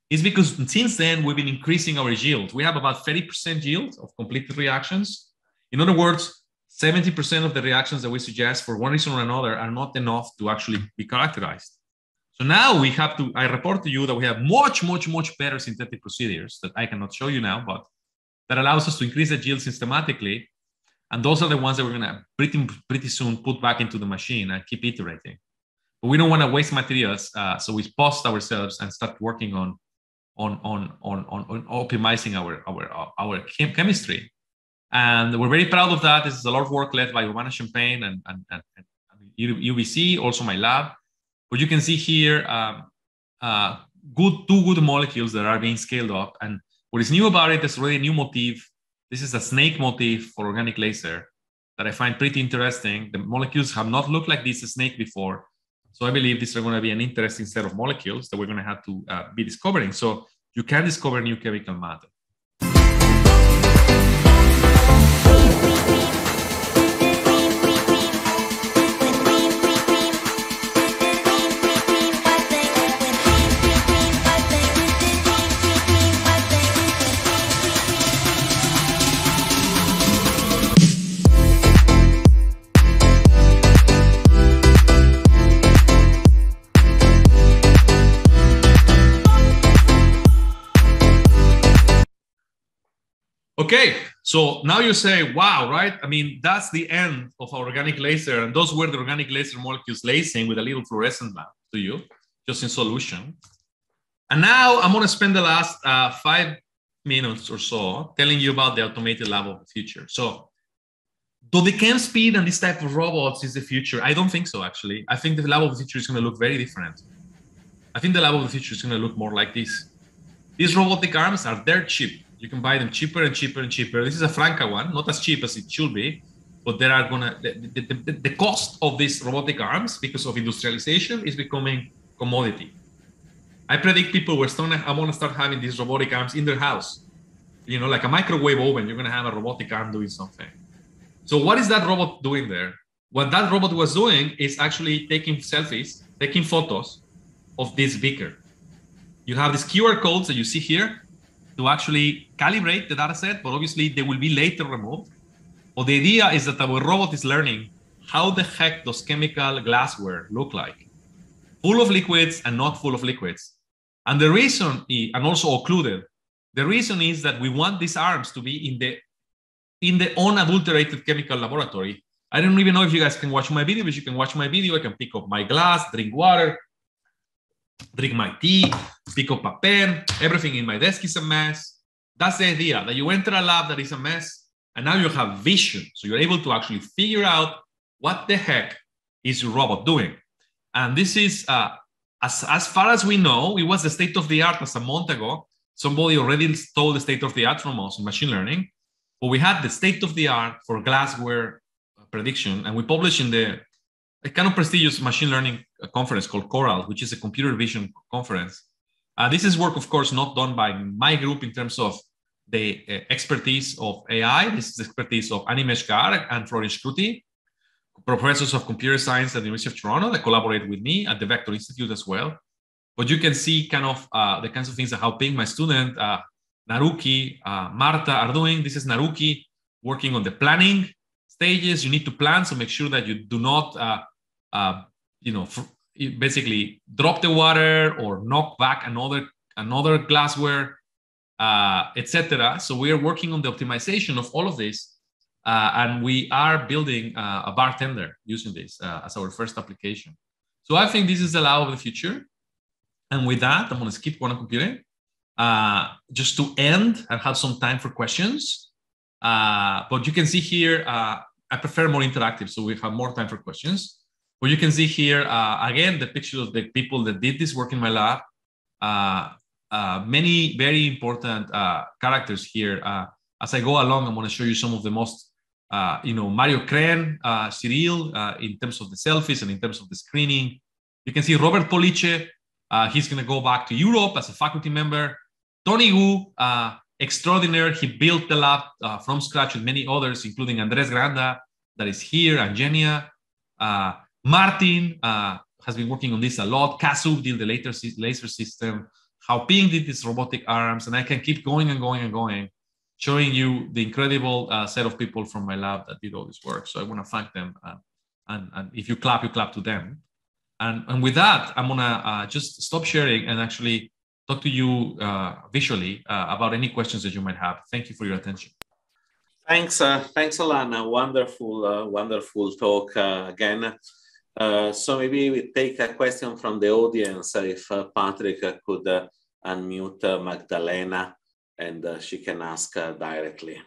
It's because since then we've been increasing our yield. We have about 30% yield of completed reactions. In other words, 70% of the reactions that we suggest for one reason or another are not enough to actually be characterized. So now we have to, I report to you that we have much, much, much better synthetic procedures that I cannot show you now, but that allows us to increase the yield systematically. And those are the ones that we're gonna pretty, pretty soon put back into the machine and keep iterating. But we don't wanna waste materials, uh, so we post ourselves and start working on on on on on, on optimizing our our our chem- chemistry and we're very proud of that. This is a lot of work led by Urbana Champaign and, and, and, and UBC also my lab. But you can see here um, uh, good two good molecules that are being scaled up. And what is new about it is really a new motif. This is a snake motif for organic laser that I find pretty interesting. The molecules have not looked like this snake before. So I believe these are going to be an interesting set of molecules that we're going to have to uh, be discovering. So you can discover new chemical matter. Okay, so now you say, wow, right? I mean, that's the end of our organic laser. And those were the organic laser molecules lasing with a little fluorescent lamp to you, just in solution. And now I'm going to spend the last uh, five minutes or so telling you about the automated lab of the future. So, though the ChemSpeed and this type of robots is the future, I don't think so, actually. I think the lab of the future is going to look very different. I think the lab of the future is going to look more like this. These robotic arms are dirt cheap. You can buy them cheaper and cheaper and cheaper. This is a Franka one, not as cheap as it should be, but there are gonna the, the, the, the cost of these robotic arms because of industrialization is becoming commodity. I predict people were starting. I want to start having these robotic arms in their house. You know, like a microwave oven. You're gonna have a robotic arm doing something. So what is that robot doing there? What that robot was doing is actually taking selfies, taking photos of this beaker. You have these QR codes that you see here to actually calibrate the data set, but obviously they will be later removed. But the idea is that our robot is learning how the heck does chemical glassware look like? Full of liquids and not full of liquids. And the reason, and also occluded, the reason is that we want these arms to be in the in the unadulterated chemical laboratory. I don't even know if you guys can watch my video, but you can watch my video. I can pick up my glass, drink water, drink my tea, pick up a pen, everything in my desk is a mess. That's the idea that you enter a lab that is a mess, and now you have vision. So you're able to actually figure out what the heck is your robot doing. And this is, uh, as, as far as we know, it was the state of the art as a month ago. Somebody already stole the state of the art from us in machine learning. But we had the state of the art for glassware prediction, and we published in the a kind of prestigious machine learning conference called CoRL, which is a computer vision conference. Uh, this is work, of course, not done by my group in terms of the uh, expertise of AI. This is the expertise of Animesh Garg and Florian Shkurti, professors of computer science at the University of Toronto that collaborate with me at the Vector Institute as well. But you can see kind of uh, the kinds of things that how Ping, my student, uh, Naruki, uh, Marta are doing. This is Naruki working on the planning stages. You need to plan, so make sure that you do not uh, you know, basically drop the water or knock back another another glassware, uh, etc. So we are working on the optimization of all of this, uh, and we are building uh, a bartender using this uh, as our first application. So I think this is the lab of the future. And with that, I'm going to skip quantum computing uh, just to end and have some time for questions. Uh, but you can see here, I prefer more interactive, so we have more time for questions. You can see here, uh, again, the picture of the people that did this work in my lab. Uh, uh, many very important uh, characters here. Uh, as I go along, I'm going to show you some of the most, uh, you know, Mario Krenn, Cyril, in terms of the selfies and in terms of the screening. You can see Robert Pollice. he's going to go back to Europe as a faculty member. Tony Wu, extraordinary. He built the lab from scratch with many others, including Andres Granda, that is here, and Genia. Uh, Martin uh, has been working on this a lot. Kasu did the laser, laser system. How Ping did these robotic arms, and I can keep going and going and going, showing you the incredible uh, set of people from my lab that did all this work. So I want to thank them, uh, and, and if you clap, you clap to them. And, and with that, I'm gonna uh, just stop sharing and actually talk to you uh, visually uh, about any questions that you might have. Thank you for your attention. Thanks, thanks, Alana. Wonderful, wonderful talk again. Uh, so maybe we take a question from the audience if uh, Patrick could uh, unmute Magdalena and she can ask directly.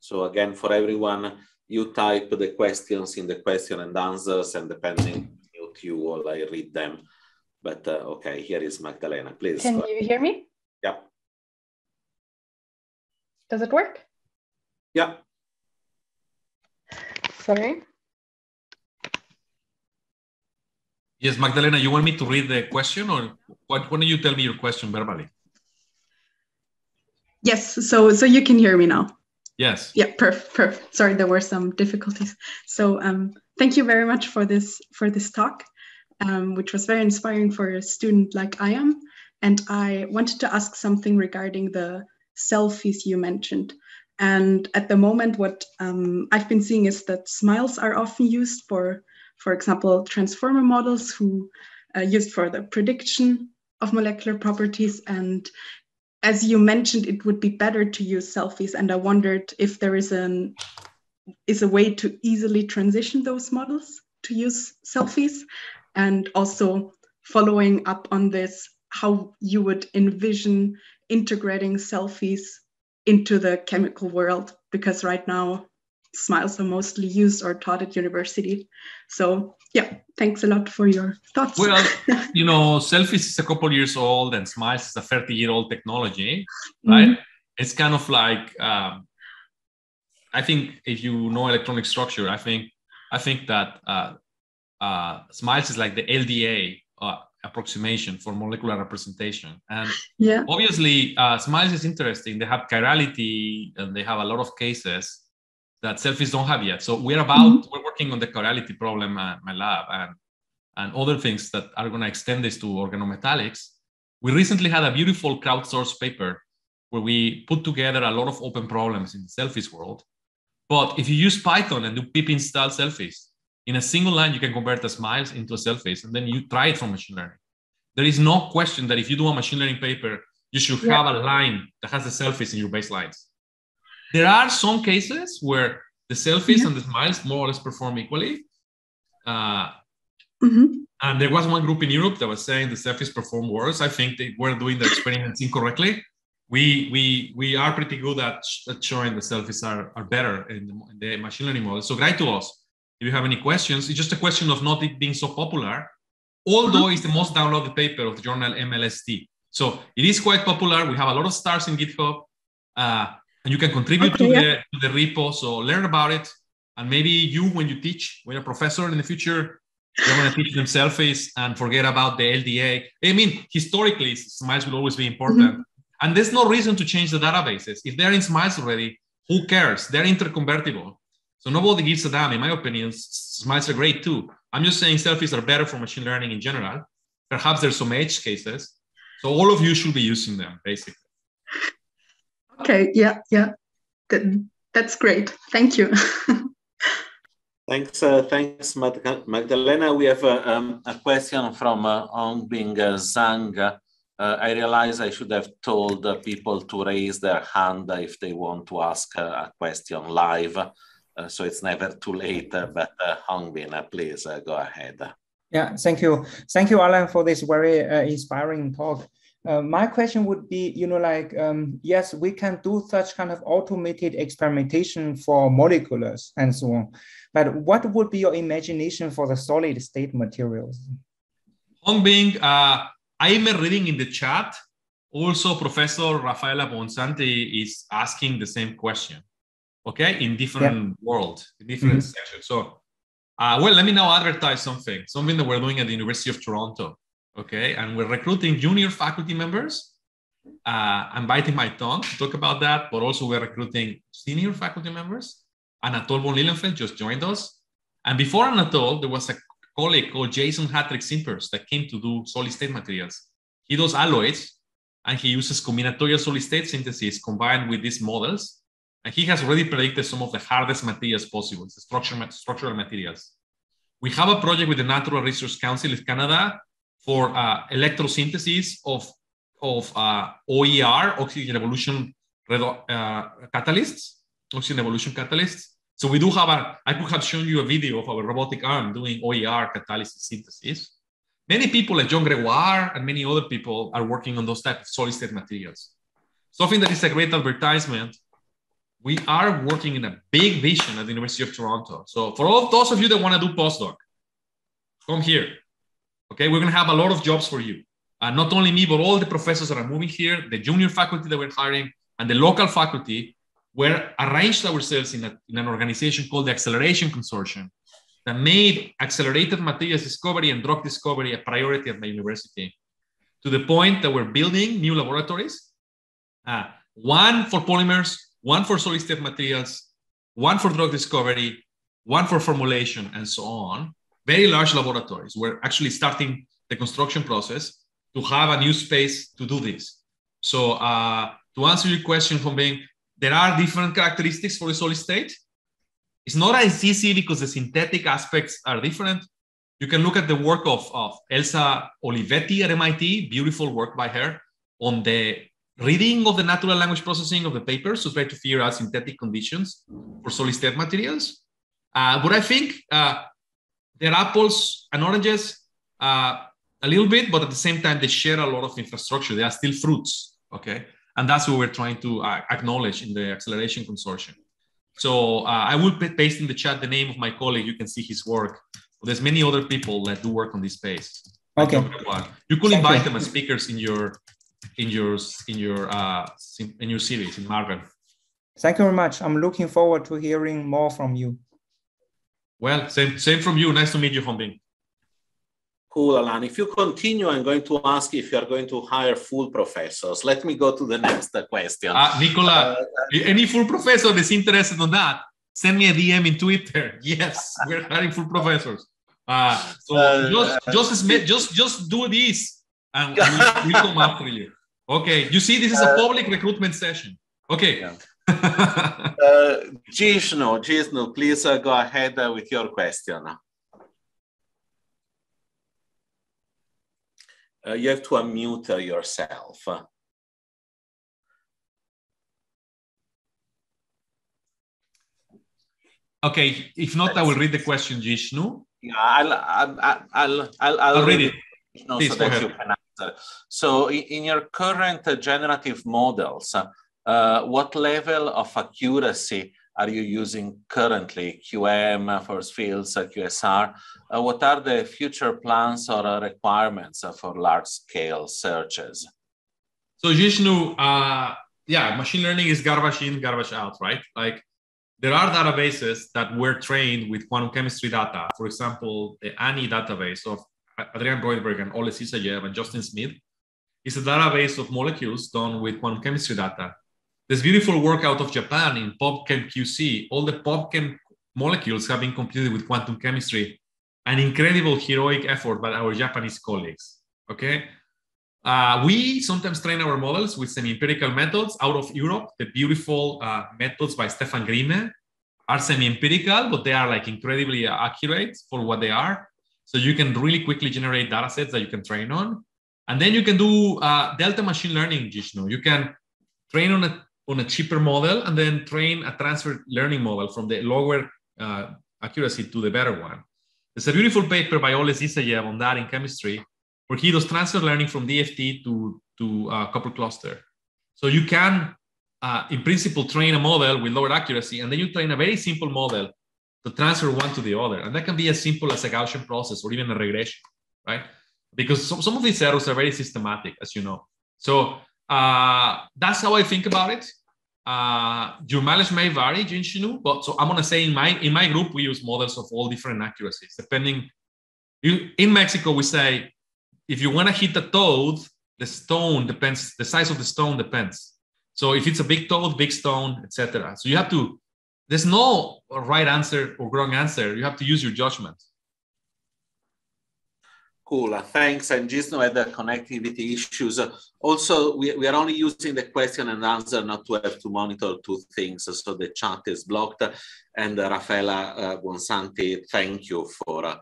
So again, for everyone, you type the questions in the question and answers and depending mute you will I read them. But uh, okay, here is Magdalena, please. Can you hear me? Yeah. Does it work? Yeah. Sorry. Yes, Magdalena, you want me to read the question or why, why don't you tell me your question verbally? Yes, so so you can hear me now. Yes. Yeah, perfect. Perf. Sorry, there were some difficulties. So um, thank you very much for this for this talk, um, which was very inspiring for a student like I am. And I wanted to ask something regarding the selfies you mentioned. And at the moment, what um, I've been seeing is that smiles are often used for, for example, transformer models who uh, used for the prediction of molecular properties. And as you mentioned, it would be better to use selfies. And I wondered if there is an is a way to easily transition those models to use selfies, and also following up on this, how you would envision integrating selfies into the chemical world because right now smiles are mostly used or taught at university. So yeah, thanks a lot for your thoughts. Well, you know, selfies is a couple years old and smiles is a 30 year old technology, right? Mm-hmm. It's kind of like um, I think if you know electronic structure, I think I think that uh, uh, smiles is like the LDA uh, approximation for molecular representation. And yeah. obviously, uh, smiles is interesting. They have chirality and they have a lot of cases that selfies don't have yet. So we're about mm-hmm. we're working on the chirality problem at my lab and and other things that are going to extend this to organometallics. We recently had a beautiful crowdsourced paper where we put together a lot of open problems in the selfies world. But if you use Python and do pip install selfies, in a single line, you can convert the smiles into a selfies, and then you try it from machine learning. There is no question that if you do a machine learning paper, you should yeah. have a line that has the selfies in your baselines. There are some cases where the selfies yeah. and the smiles more or less perform equally. Uh, mm-hmm. And there was one group in Europe that was saying the selfies perform worse. I think they were doing the experiments incorrectly. We, we, we are pretty good at, at showing the selfies are, are better in the, in the machine learning model. So great to us if you have any questions. It's just a question of not it being so popular, although it's the most downloaded paper of the journal MLST. So it is quite popular. We have a lot of stars in GitHub. Uh, and you can contribute okay, to, yeah. the, to the repo. So learn about it. And maybe you, when you teach, when you're a professor in the future, you're going to teach them selfies and forget about the LDA. I mean, historically, smiles will always be important. Mm-hmm. And there's no reason to change the databases. If they're in smiles already, who cares? They're interconvertible. So nobody gives a damn. In my opinion, smiles are great too. I'm just saying selfies are better for machine learning in general. Perhaps there's some edge cases. So all of you should be using them, basically. Okay, yeah, yeah. That, that's great. Thank you. thanks, uh, thanks, Magdalena. We have uh, um, a question from uh, Hongbing uh, Zhang. Uh, I realize I should have told people to raise their hand if they want to ask a question live. Uh, so it's never too late. but uh, Hongbin, please go ahead. Yeah, thank you. Thank you, Alan, for this very inspiring talk. Uh, my question would be, you know, like, um, yes, we can do such kind of automated experimentation for moleculars and so on. But what would be your imagination for the solid state materials? Hongbing, uh, I'm reading in the chat. Also, Professor Rafaela Buonsanti is asking the same question, okay, in different yeah. world, in different mm -hmm. sections. So, uh, well, let me now advertise something, something that we're doing at the University of Toronto okay? And we're recruiting junior faculty members. Uh, I'm biting my tongue to talk about that, but also we're recruiting senior faculty members. Anatole von Lilienfeld just joined us. And before Anatole, there was a colleague called Jason Hattrick Simpers that came to do solid state materials. He does alloys and he uses combinatorial solid state synthesis combined with these models. And he has already predicted some of the hardest materials possible, the structural, structural materials. We have a project with the Natural Resource Council of Canada for uh, electrosynthesis of, of uh, OER, oxygen evolution uh, catalysts, oxygen evolution catalysts. So we do have a, I could have shown you a video of our robotic arm doing OER catalysis synthesis. Many people like John Gregoire and many other people are working on those type of solid state materials. Something that is a great advertisement. We are working in a big vision at the University of Toronto. So for all those of you that want to do postdoc, come here. Okay, we're going to have a lot of jobs for you. Uh, not only me, but all the professors that are moving here, the junior faculty that we're hiring, and the local faculty. We're arranged ourselves in, a, in an organization called the Acceleration Consortium that made accelerated materials discovery and drug discovery a priority at my university to the point that we're building new laboratories uh, one for polymers, one for solid state materials, one for drug discovery, one for formulation, and so on very large laboratories. We're actually starting the construction process to have a new space to do this. So uh, to answer your question, from being, there are different characteristics for the solid state. It's not as easy because the synthetic aspects are different. You can look at the work of, of Elsa Olivetti at MIT, beautiful work by her on the reading of the natural language processing of the papers to try to figure out synthetic conditions for solid state materials. Uh, but I think uh, they're apples and oranges uh, a little bit, but at the same time, they share a lot of infrastructure. They are still fruits, okay? And that's what we're trying to uh, acknowledge in the Acceleration Consortium. So uh, I will paste in the chat the name of my colleague. You can see his work. There's many other people that do work on this space. Okay. You could invite them as speakers in your in your in your uh, in your series in MARVEL. Thank you very much. I'm looking forward to hearing more from you. Well, same same from you. Nice to meet you, Hongbin. Cool, Alan. If you continue, I'm going to ask if you are going to hire full professors. Let me go to the next question. Uh, Nicola, uh, any full professor that's interested on that, send me a DM in Twitter. Yes, we're hiring full professors. Uh, so uh, just, just, just, just do this and we, we come after you. Okay, you see, this is a uh, public recruitment session. Okay. Yeah. uh, Jishnu, Jishnu, please uh, go ahead uh, with your question. Uh, you have to unmute uh, yourself. Okay, if not, I will read the question, Jishnu. Yeah, I'll, I'll, I'll, I'll, I'll, I'll read it. No, Please, so that you can. So in your current uh, generative models, uh, what level of accuracy are you using currently? QM, force fields, uh, QSR. Uh, what are the future plans or uh, requirements uh, for large scale searches? So Jishnu, yeah, machine learning is garbage in, garbage out, right? Like there are databases that were trained with quantum chemistry data. For example, the ANI database of Adrian Roitberg and Ole Isayev and Justin Smith is a database of molecules done with quantum chemistry data. This beautiful work out of Japan in PubChem QC, all the PubChem molecules have been computed with quantum chemistry, an incredible heroic effort by our Japanese colleagues. Okay. Uh, we sometimes train our models with semi-empirical methods out of Europe. The beautiful uh, methods by Stefan Grimme are semi-empirical, but they are like incredibly accurate for what they are. So you can really quickly generate data sets that you can train on. And then you can do uh, delta machine learning, Jishnu. You can train on a, on a cheaper model and then train a transfer learning model from the lower uh, accuracy to the better one. There's a beautiful paper by Ole Isayev on that in chemistry, where he does transfer learning from DFT to, to uh, couple cluster. So you can, uh, in principle, train a model with lower accuracy, and then you train a very simple model to transfer one to the other. And that can be as simple as a Gaussian process or even a regression, right? Because some, some of these errors are very systematic, as you know. So uh, that's how I think about it. Uh, your mileage may vary, Jin Jinshinu, but so I'm gonna say in my in my group we use models of all different accuracies, depending. You, in Mexico, we say if you want to hit the toad, the stone depends. The size of the stone depends. So if it's a big toad, big stone, etc. So you have to there's no right answer or wrong answer. You have to use your judgment. Cool, uh, thanks. And just no other connectivity issues. Uh, also, we, we are only using the question and answer not to have to monitor two things. So the chat is blocked. And uh, Raffaella uh, Buonsanti, thank you for uh,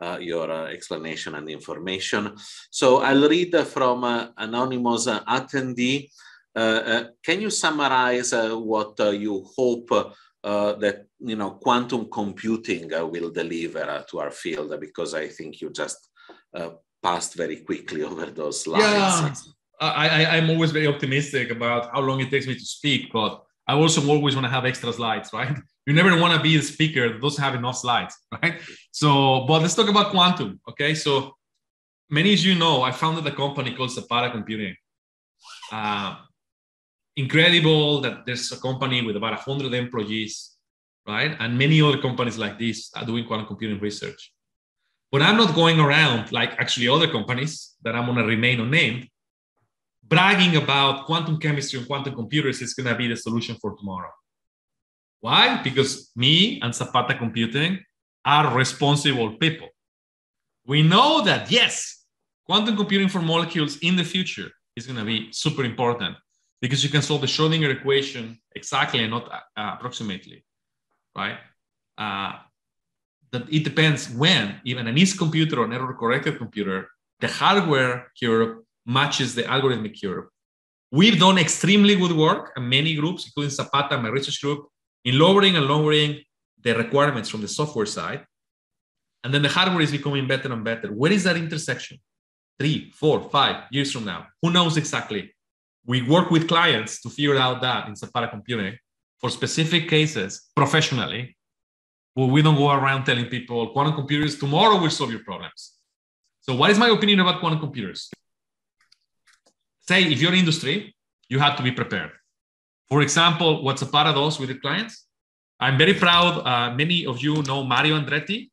uh, your uh, explanation and information. So I'll read from uh, anonymous attendee. Can you summarize what you hope uh, that you know quantum computing uh, will deliver uh, to our field because I think you just uh, passed very quickly over those slides. Yeah, I, I'm always very optimistic about how long it takes me to speak, but I also always want to have extra slides, right? You never want to be a speaker that doesn't have enough slides, right? So, but let's talk about quantum, okay? So, many of you know I founded a company called Zapata Computing. Uh, incredible that there's a company with about 100 employees, right? And many other companies like this are doing quantum computing research. But I'm not going around like actually other companies that I'm going to remain unnamed, bragging about quantum chemistry and quantum computers is going to be the solution for tomorrow. Why? Because me and Zapata Computing are responsible people. We know that, yes, quantum computing for molecules in the future is going to be super important because you can solve the Schrodinger equation exactly and not uh, approximately, right? Uh, that it depends when even an easy computer or an error corrected computer, the hardware curve matches the algorithmic curve. We've done extremely good work, and many groups, including Zapata, my research group, in lowering and lowering the requirements from the software side. And then the hardware is becoming better and better. Where is that intersection? Three, four, five years from now? Who knows exactly? We work with clients to figure out that in Zapata Computing. for specific cases professionally. Well, we don't go around telling people quantum computers tomorrow will solve your problems. So, what is my opinion about quantum computers? Say, if you're industry, you have to be prepared. For example, what's a paradox with the clients? I'm very proud. Uh, many of you know Mario Andretti.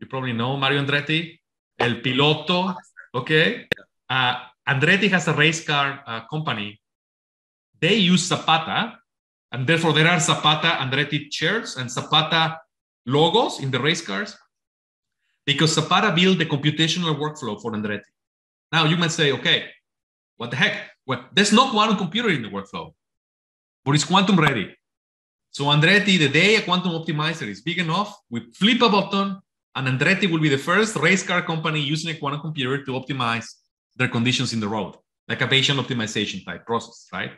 You probably know Mario Andretti, El Piloto. Okay. Uh, Andretti has a race car uh, company. They use Zapata, and therefore there are Zapata Andretti chairs and Zapata logos in the race cars because Zapata built the computational workflow for Andretti. Now you might say, okay, what the heck? Well, there's no quantum computer in the workflow, but it's quantum ready. So Andretti, the day a quantum optimizer is big enough, we flip a button, and Andretti will be the first race car company using a quantum computer to optimize their conditions in the road, like a Bayesian optimization type process, right?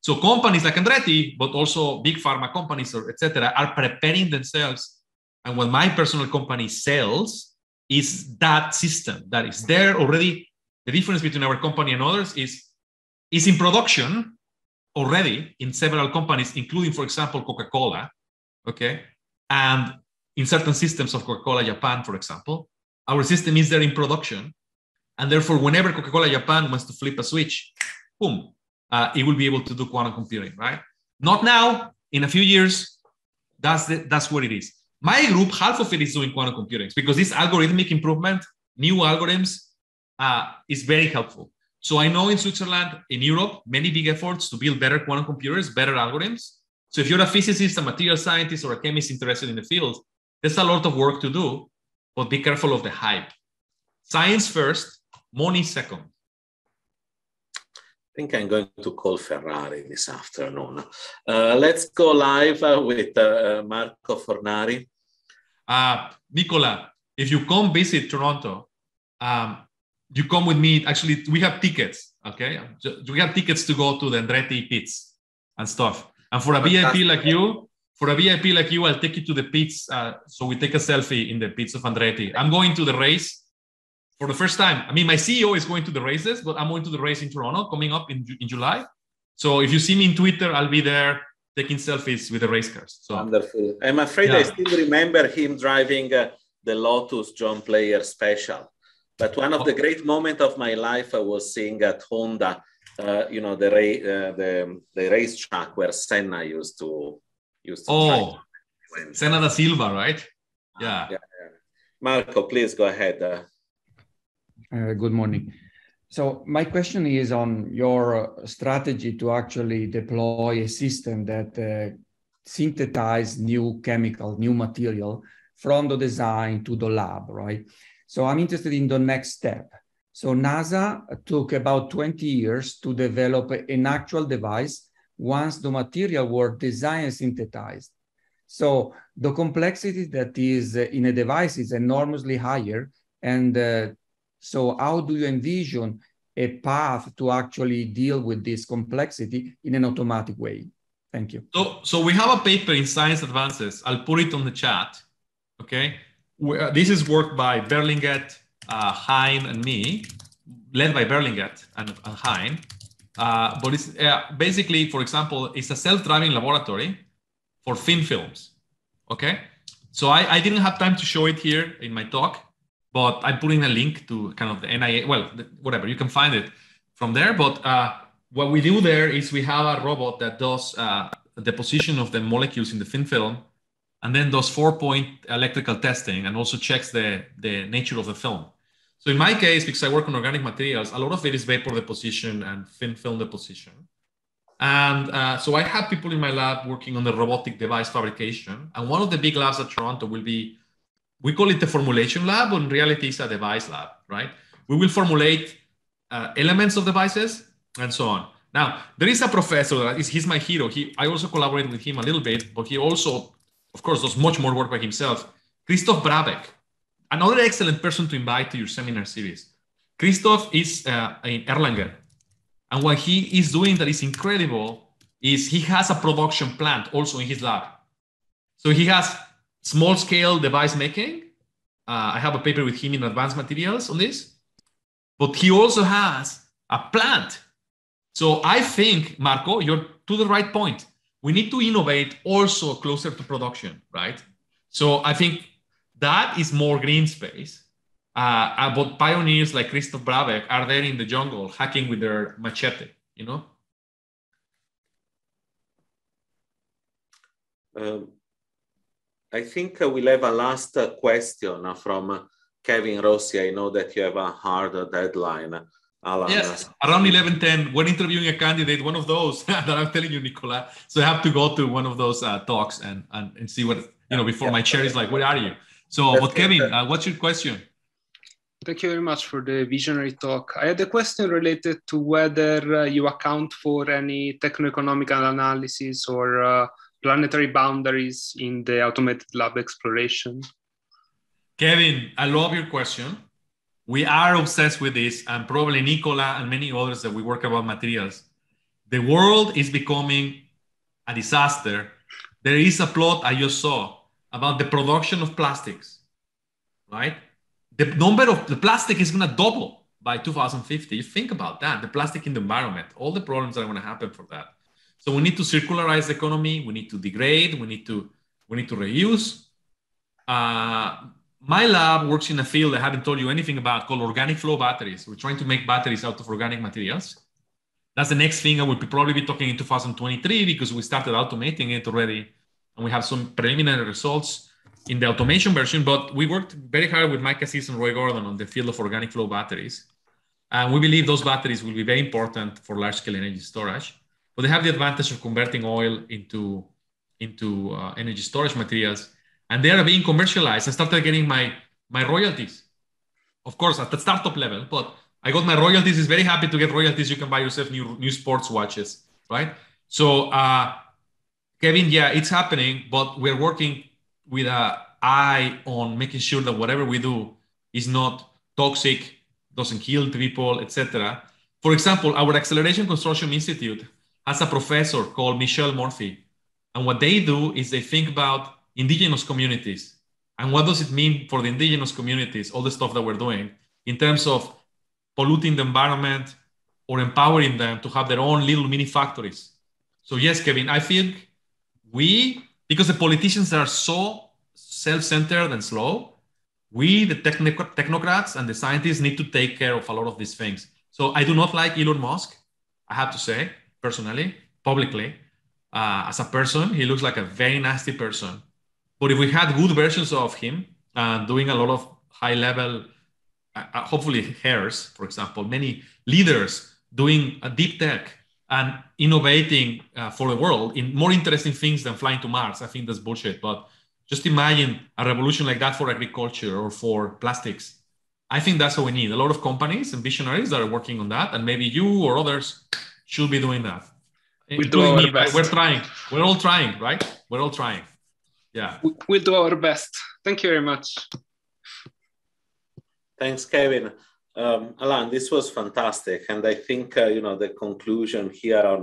So companies like Andretti, but also big pharma companies or etc., are preparing themselves. And what my personal company sells is that system that is there already. The difference between our company and others is is in production already in several companies, including, for example, Coca-Cola. Okay, and in certain systems of Coca-Cola Japan, for example, our system is there in production, and therefore, whenever Coca-Cola Japan wants to flip a switch, boom, uh, it will be able to do quantum computing, right? Not now. In a few years, that's the, that's what it is. My group, half of it is doing quantum computing because this algorithmic improvement, new algorithms, uh, is very helpful. So I know in Switzerland, in Europe, many big efforts to build better quantum computers, better algorithms. So if you're a physicist, a material scientist, or a chemist interested in the field, there's a lot of work to do, but be careful of the hype. Science first, money second. I think I'm going to call Ferrari this afternoon. Uh, let's go live uh, with uh, Marco Fornari. Uh, Nicola, if you come visit Toronto, um, you come with me. Actually, we have tickets. Okay, we have tickets to go to the Andretti pits and stuff. And for a Fantastic. VIP like you, for a VIP like you, I'll take you to the pits. Uh, so we take a selfie in the pits of Andretti. I'm going to the race for the first time. I mean, my CEO is going to the races, but I'm going to the race in Toronto coming up in, in July. So if you see me in Twitter, I'll be there taking selfies with the race cars. So wonderful. I'm afraid yeah. I still remember him driving uh, the Lotus John Player Special. But one of the great moments of my life I was seeing at Honda, uh, you know, the, ra- uh, the the racetrack where Senna used to used to. Oh, Senna da Silva, right? Yeah. yeah, yeah. Marco, please go ahead. Uh, good morning. So my question is on your strategy to actually deploy a system that uh, new chemical, new material from the design to the lab, right? So I'm interested in the next step. So NASA took about 20 years to develop an actual device once the material were designed and synthesized. So the complexity that is in a device is enormously higher. And uh, so how do you envision a path to actually deal with this complexity in an automatic way? Thank you. So, so we have a paper in Science Advances. I'll put it on the chat. Okay. Uh, this is work by Berlinguette, uh, Hein, and me, led by Berlinguette and, and Hein. Uh, but it's uh, basically, for example, it's a self-driving laboratory for thin films. Okay. So I, I didn't have time to show it here in my talk, but I'm putting a link to kind of the NIA, well, whatever, you can find it from there. But uh, what we do there is we have a robot that does uh, the position of the molecules in the thin film and then does four point electrical testing and also checks the, the nature of the film. So in my case, because I work on organic materials, a lot of it is vapor deposition and thin film deposition. And uh, so I have people in my lab working on the robotic device fabrication. And one of the big labs at Toronto will be we call it the formulation lab, but in reality, it's a device lab, right? We will formulate uh, elements of devices and so on. Now, there is a professor that is he's my hero. He I also collaborate with him a little bit, but he also, of course, does much more work by himself. Christoph Brabec, another excellent person to invite to your seminar series. Christoph is uh, in Erlangen, and what he is doing that is incredible is he has a production plant also in his lab. So he has small scale device making. Uh, I have a paper with him in advanced materials on this, but he also has a plant. So I think, Marco, you're to the right point. we need to innovate also closer to production, right? So I think that is more green space. Uh, but pioneers like Christoph Brabec are there in the jungle hacking with their machete, you know? Um, I think uh, we'll have a last uh, question uh, from uh, Kevin Rossi. I know that you have a hard deadline. Alan. Yes, around 11:10, when interviewing a candidate, one of those that I'm telling you, Nicola. So I have to go to one of those uh, talks and, and and see what you know before yeah, my chair is like, "Where are you?" So, but Kevin, uh, what's your question? Thank you very much for the visionary talk. I had a question related to whether uh, you account for any techno-economic analysis or uh, planetary boundaries in the automated lab exploration. Kevin, I love your question. We are obsessed with this, and probably Nicola and many others that we work about materials. The world is becoming a disaster. There is a plot I just saw about the production of plastics, right? The number of the plastic is going to double by 2050. You think about that, the plastic in the environment, all the problems that are going to happen for that. So we need to circularize the economy. We need to degrade. We need to we need to reuse. Uh, my lab works in a field I haven't told you anything about called organic flow batteries. We're trying to make batteries out of organic materials. That's the next thing I will be probably be talking in 2023 because we started automating it already and we have some preliminary results in the automation version. But we worked very hard with Mike Aziz and Roy Gordon on the field of organic flow batteries. And we believe those batteries will be very important for large scale energy storage. But they have the advantage of converting oil into, into uh, energy storage materials and they are being commercialized. I started getting my my royalties, of course, at the startup level. But I got my royalties. Is very happy to get royalties. You can buy yourself new new sports watches, right? So, uh, Kevin, yeah, it's happening, but we're working with a eye on making sure that whatever we do is not toxic, doesn't kill people, etc. For example, our Acceleration Consortium Institute has a professor called Michelle Murphy, and what they do is they think about indigenous communities. And what does it mean for the indigenous communities, all the stuff that we're doing in terms of polluting the environment or empowering them to have their own little mini factories? So, yes, Kevin, I think we, because the politicians are so self centered and slow, we, the technocrats and the scientists, need to take care of a lot of these things. So, I do not like Elon Musk, I have to say, personally, publicly. Uh, as a person, he looks like a very nasty person but if we had good versions of him uh, doing a lot of high level, uh, uh, hopefully hairs, for example, many leaders doing a deep tech and innovating uh, for the world in more interesting things than flying to Mars, I think that's bullshit. But just imagine a revolution like that for agriculture or for plastics. I think that's what we need. A lot of companies and visionaries that are working on that, and maybe you or others should be doing that. We do me, We're trying. We're all trying, right? We're all trying. Yeah. We'll do our best. Thank you very much. Thanks kevin. Um, alan this was fantastic and i think uh, you know the conclusion here on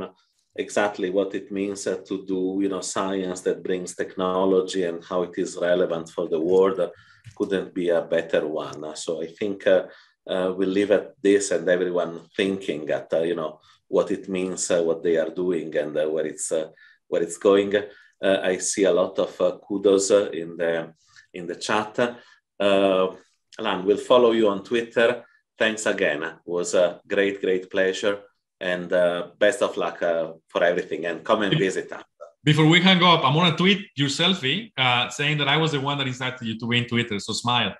exactly what it means uh, to do you know science that brings technology and how it is relevant for the world uh, couldn't be a better one. So i think uh, uh, we'll leave at this and everyone thinking at uh, you know what it means what they are doing and where it's where it's going uh, I see a lot of uh, kudos uh, in the in the chat. Alan, we'll follow you on Twitter. Thanks again. It was a great, great pleasure. And best of luck for everything. And come and visit us. Before we hang up, I'm gonna tweet your selfie uh, saying that I was the one that incited you to win Twitter. So smile.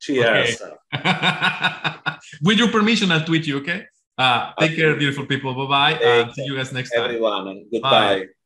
Cheers. Okay. With your permission, I'll tweet you. Okay. Uh, take okay. care, beautiful people. Bye bye. see you guys next time. Everyone. Goodbye. Bye.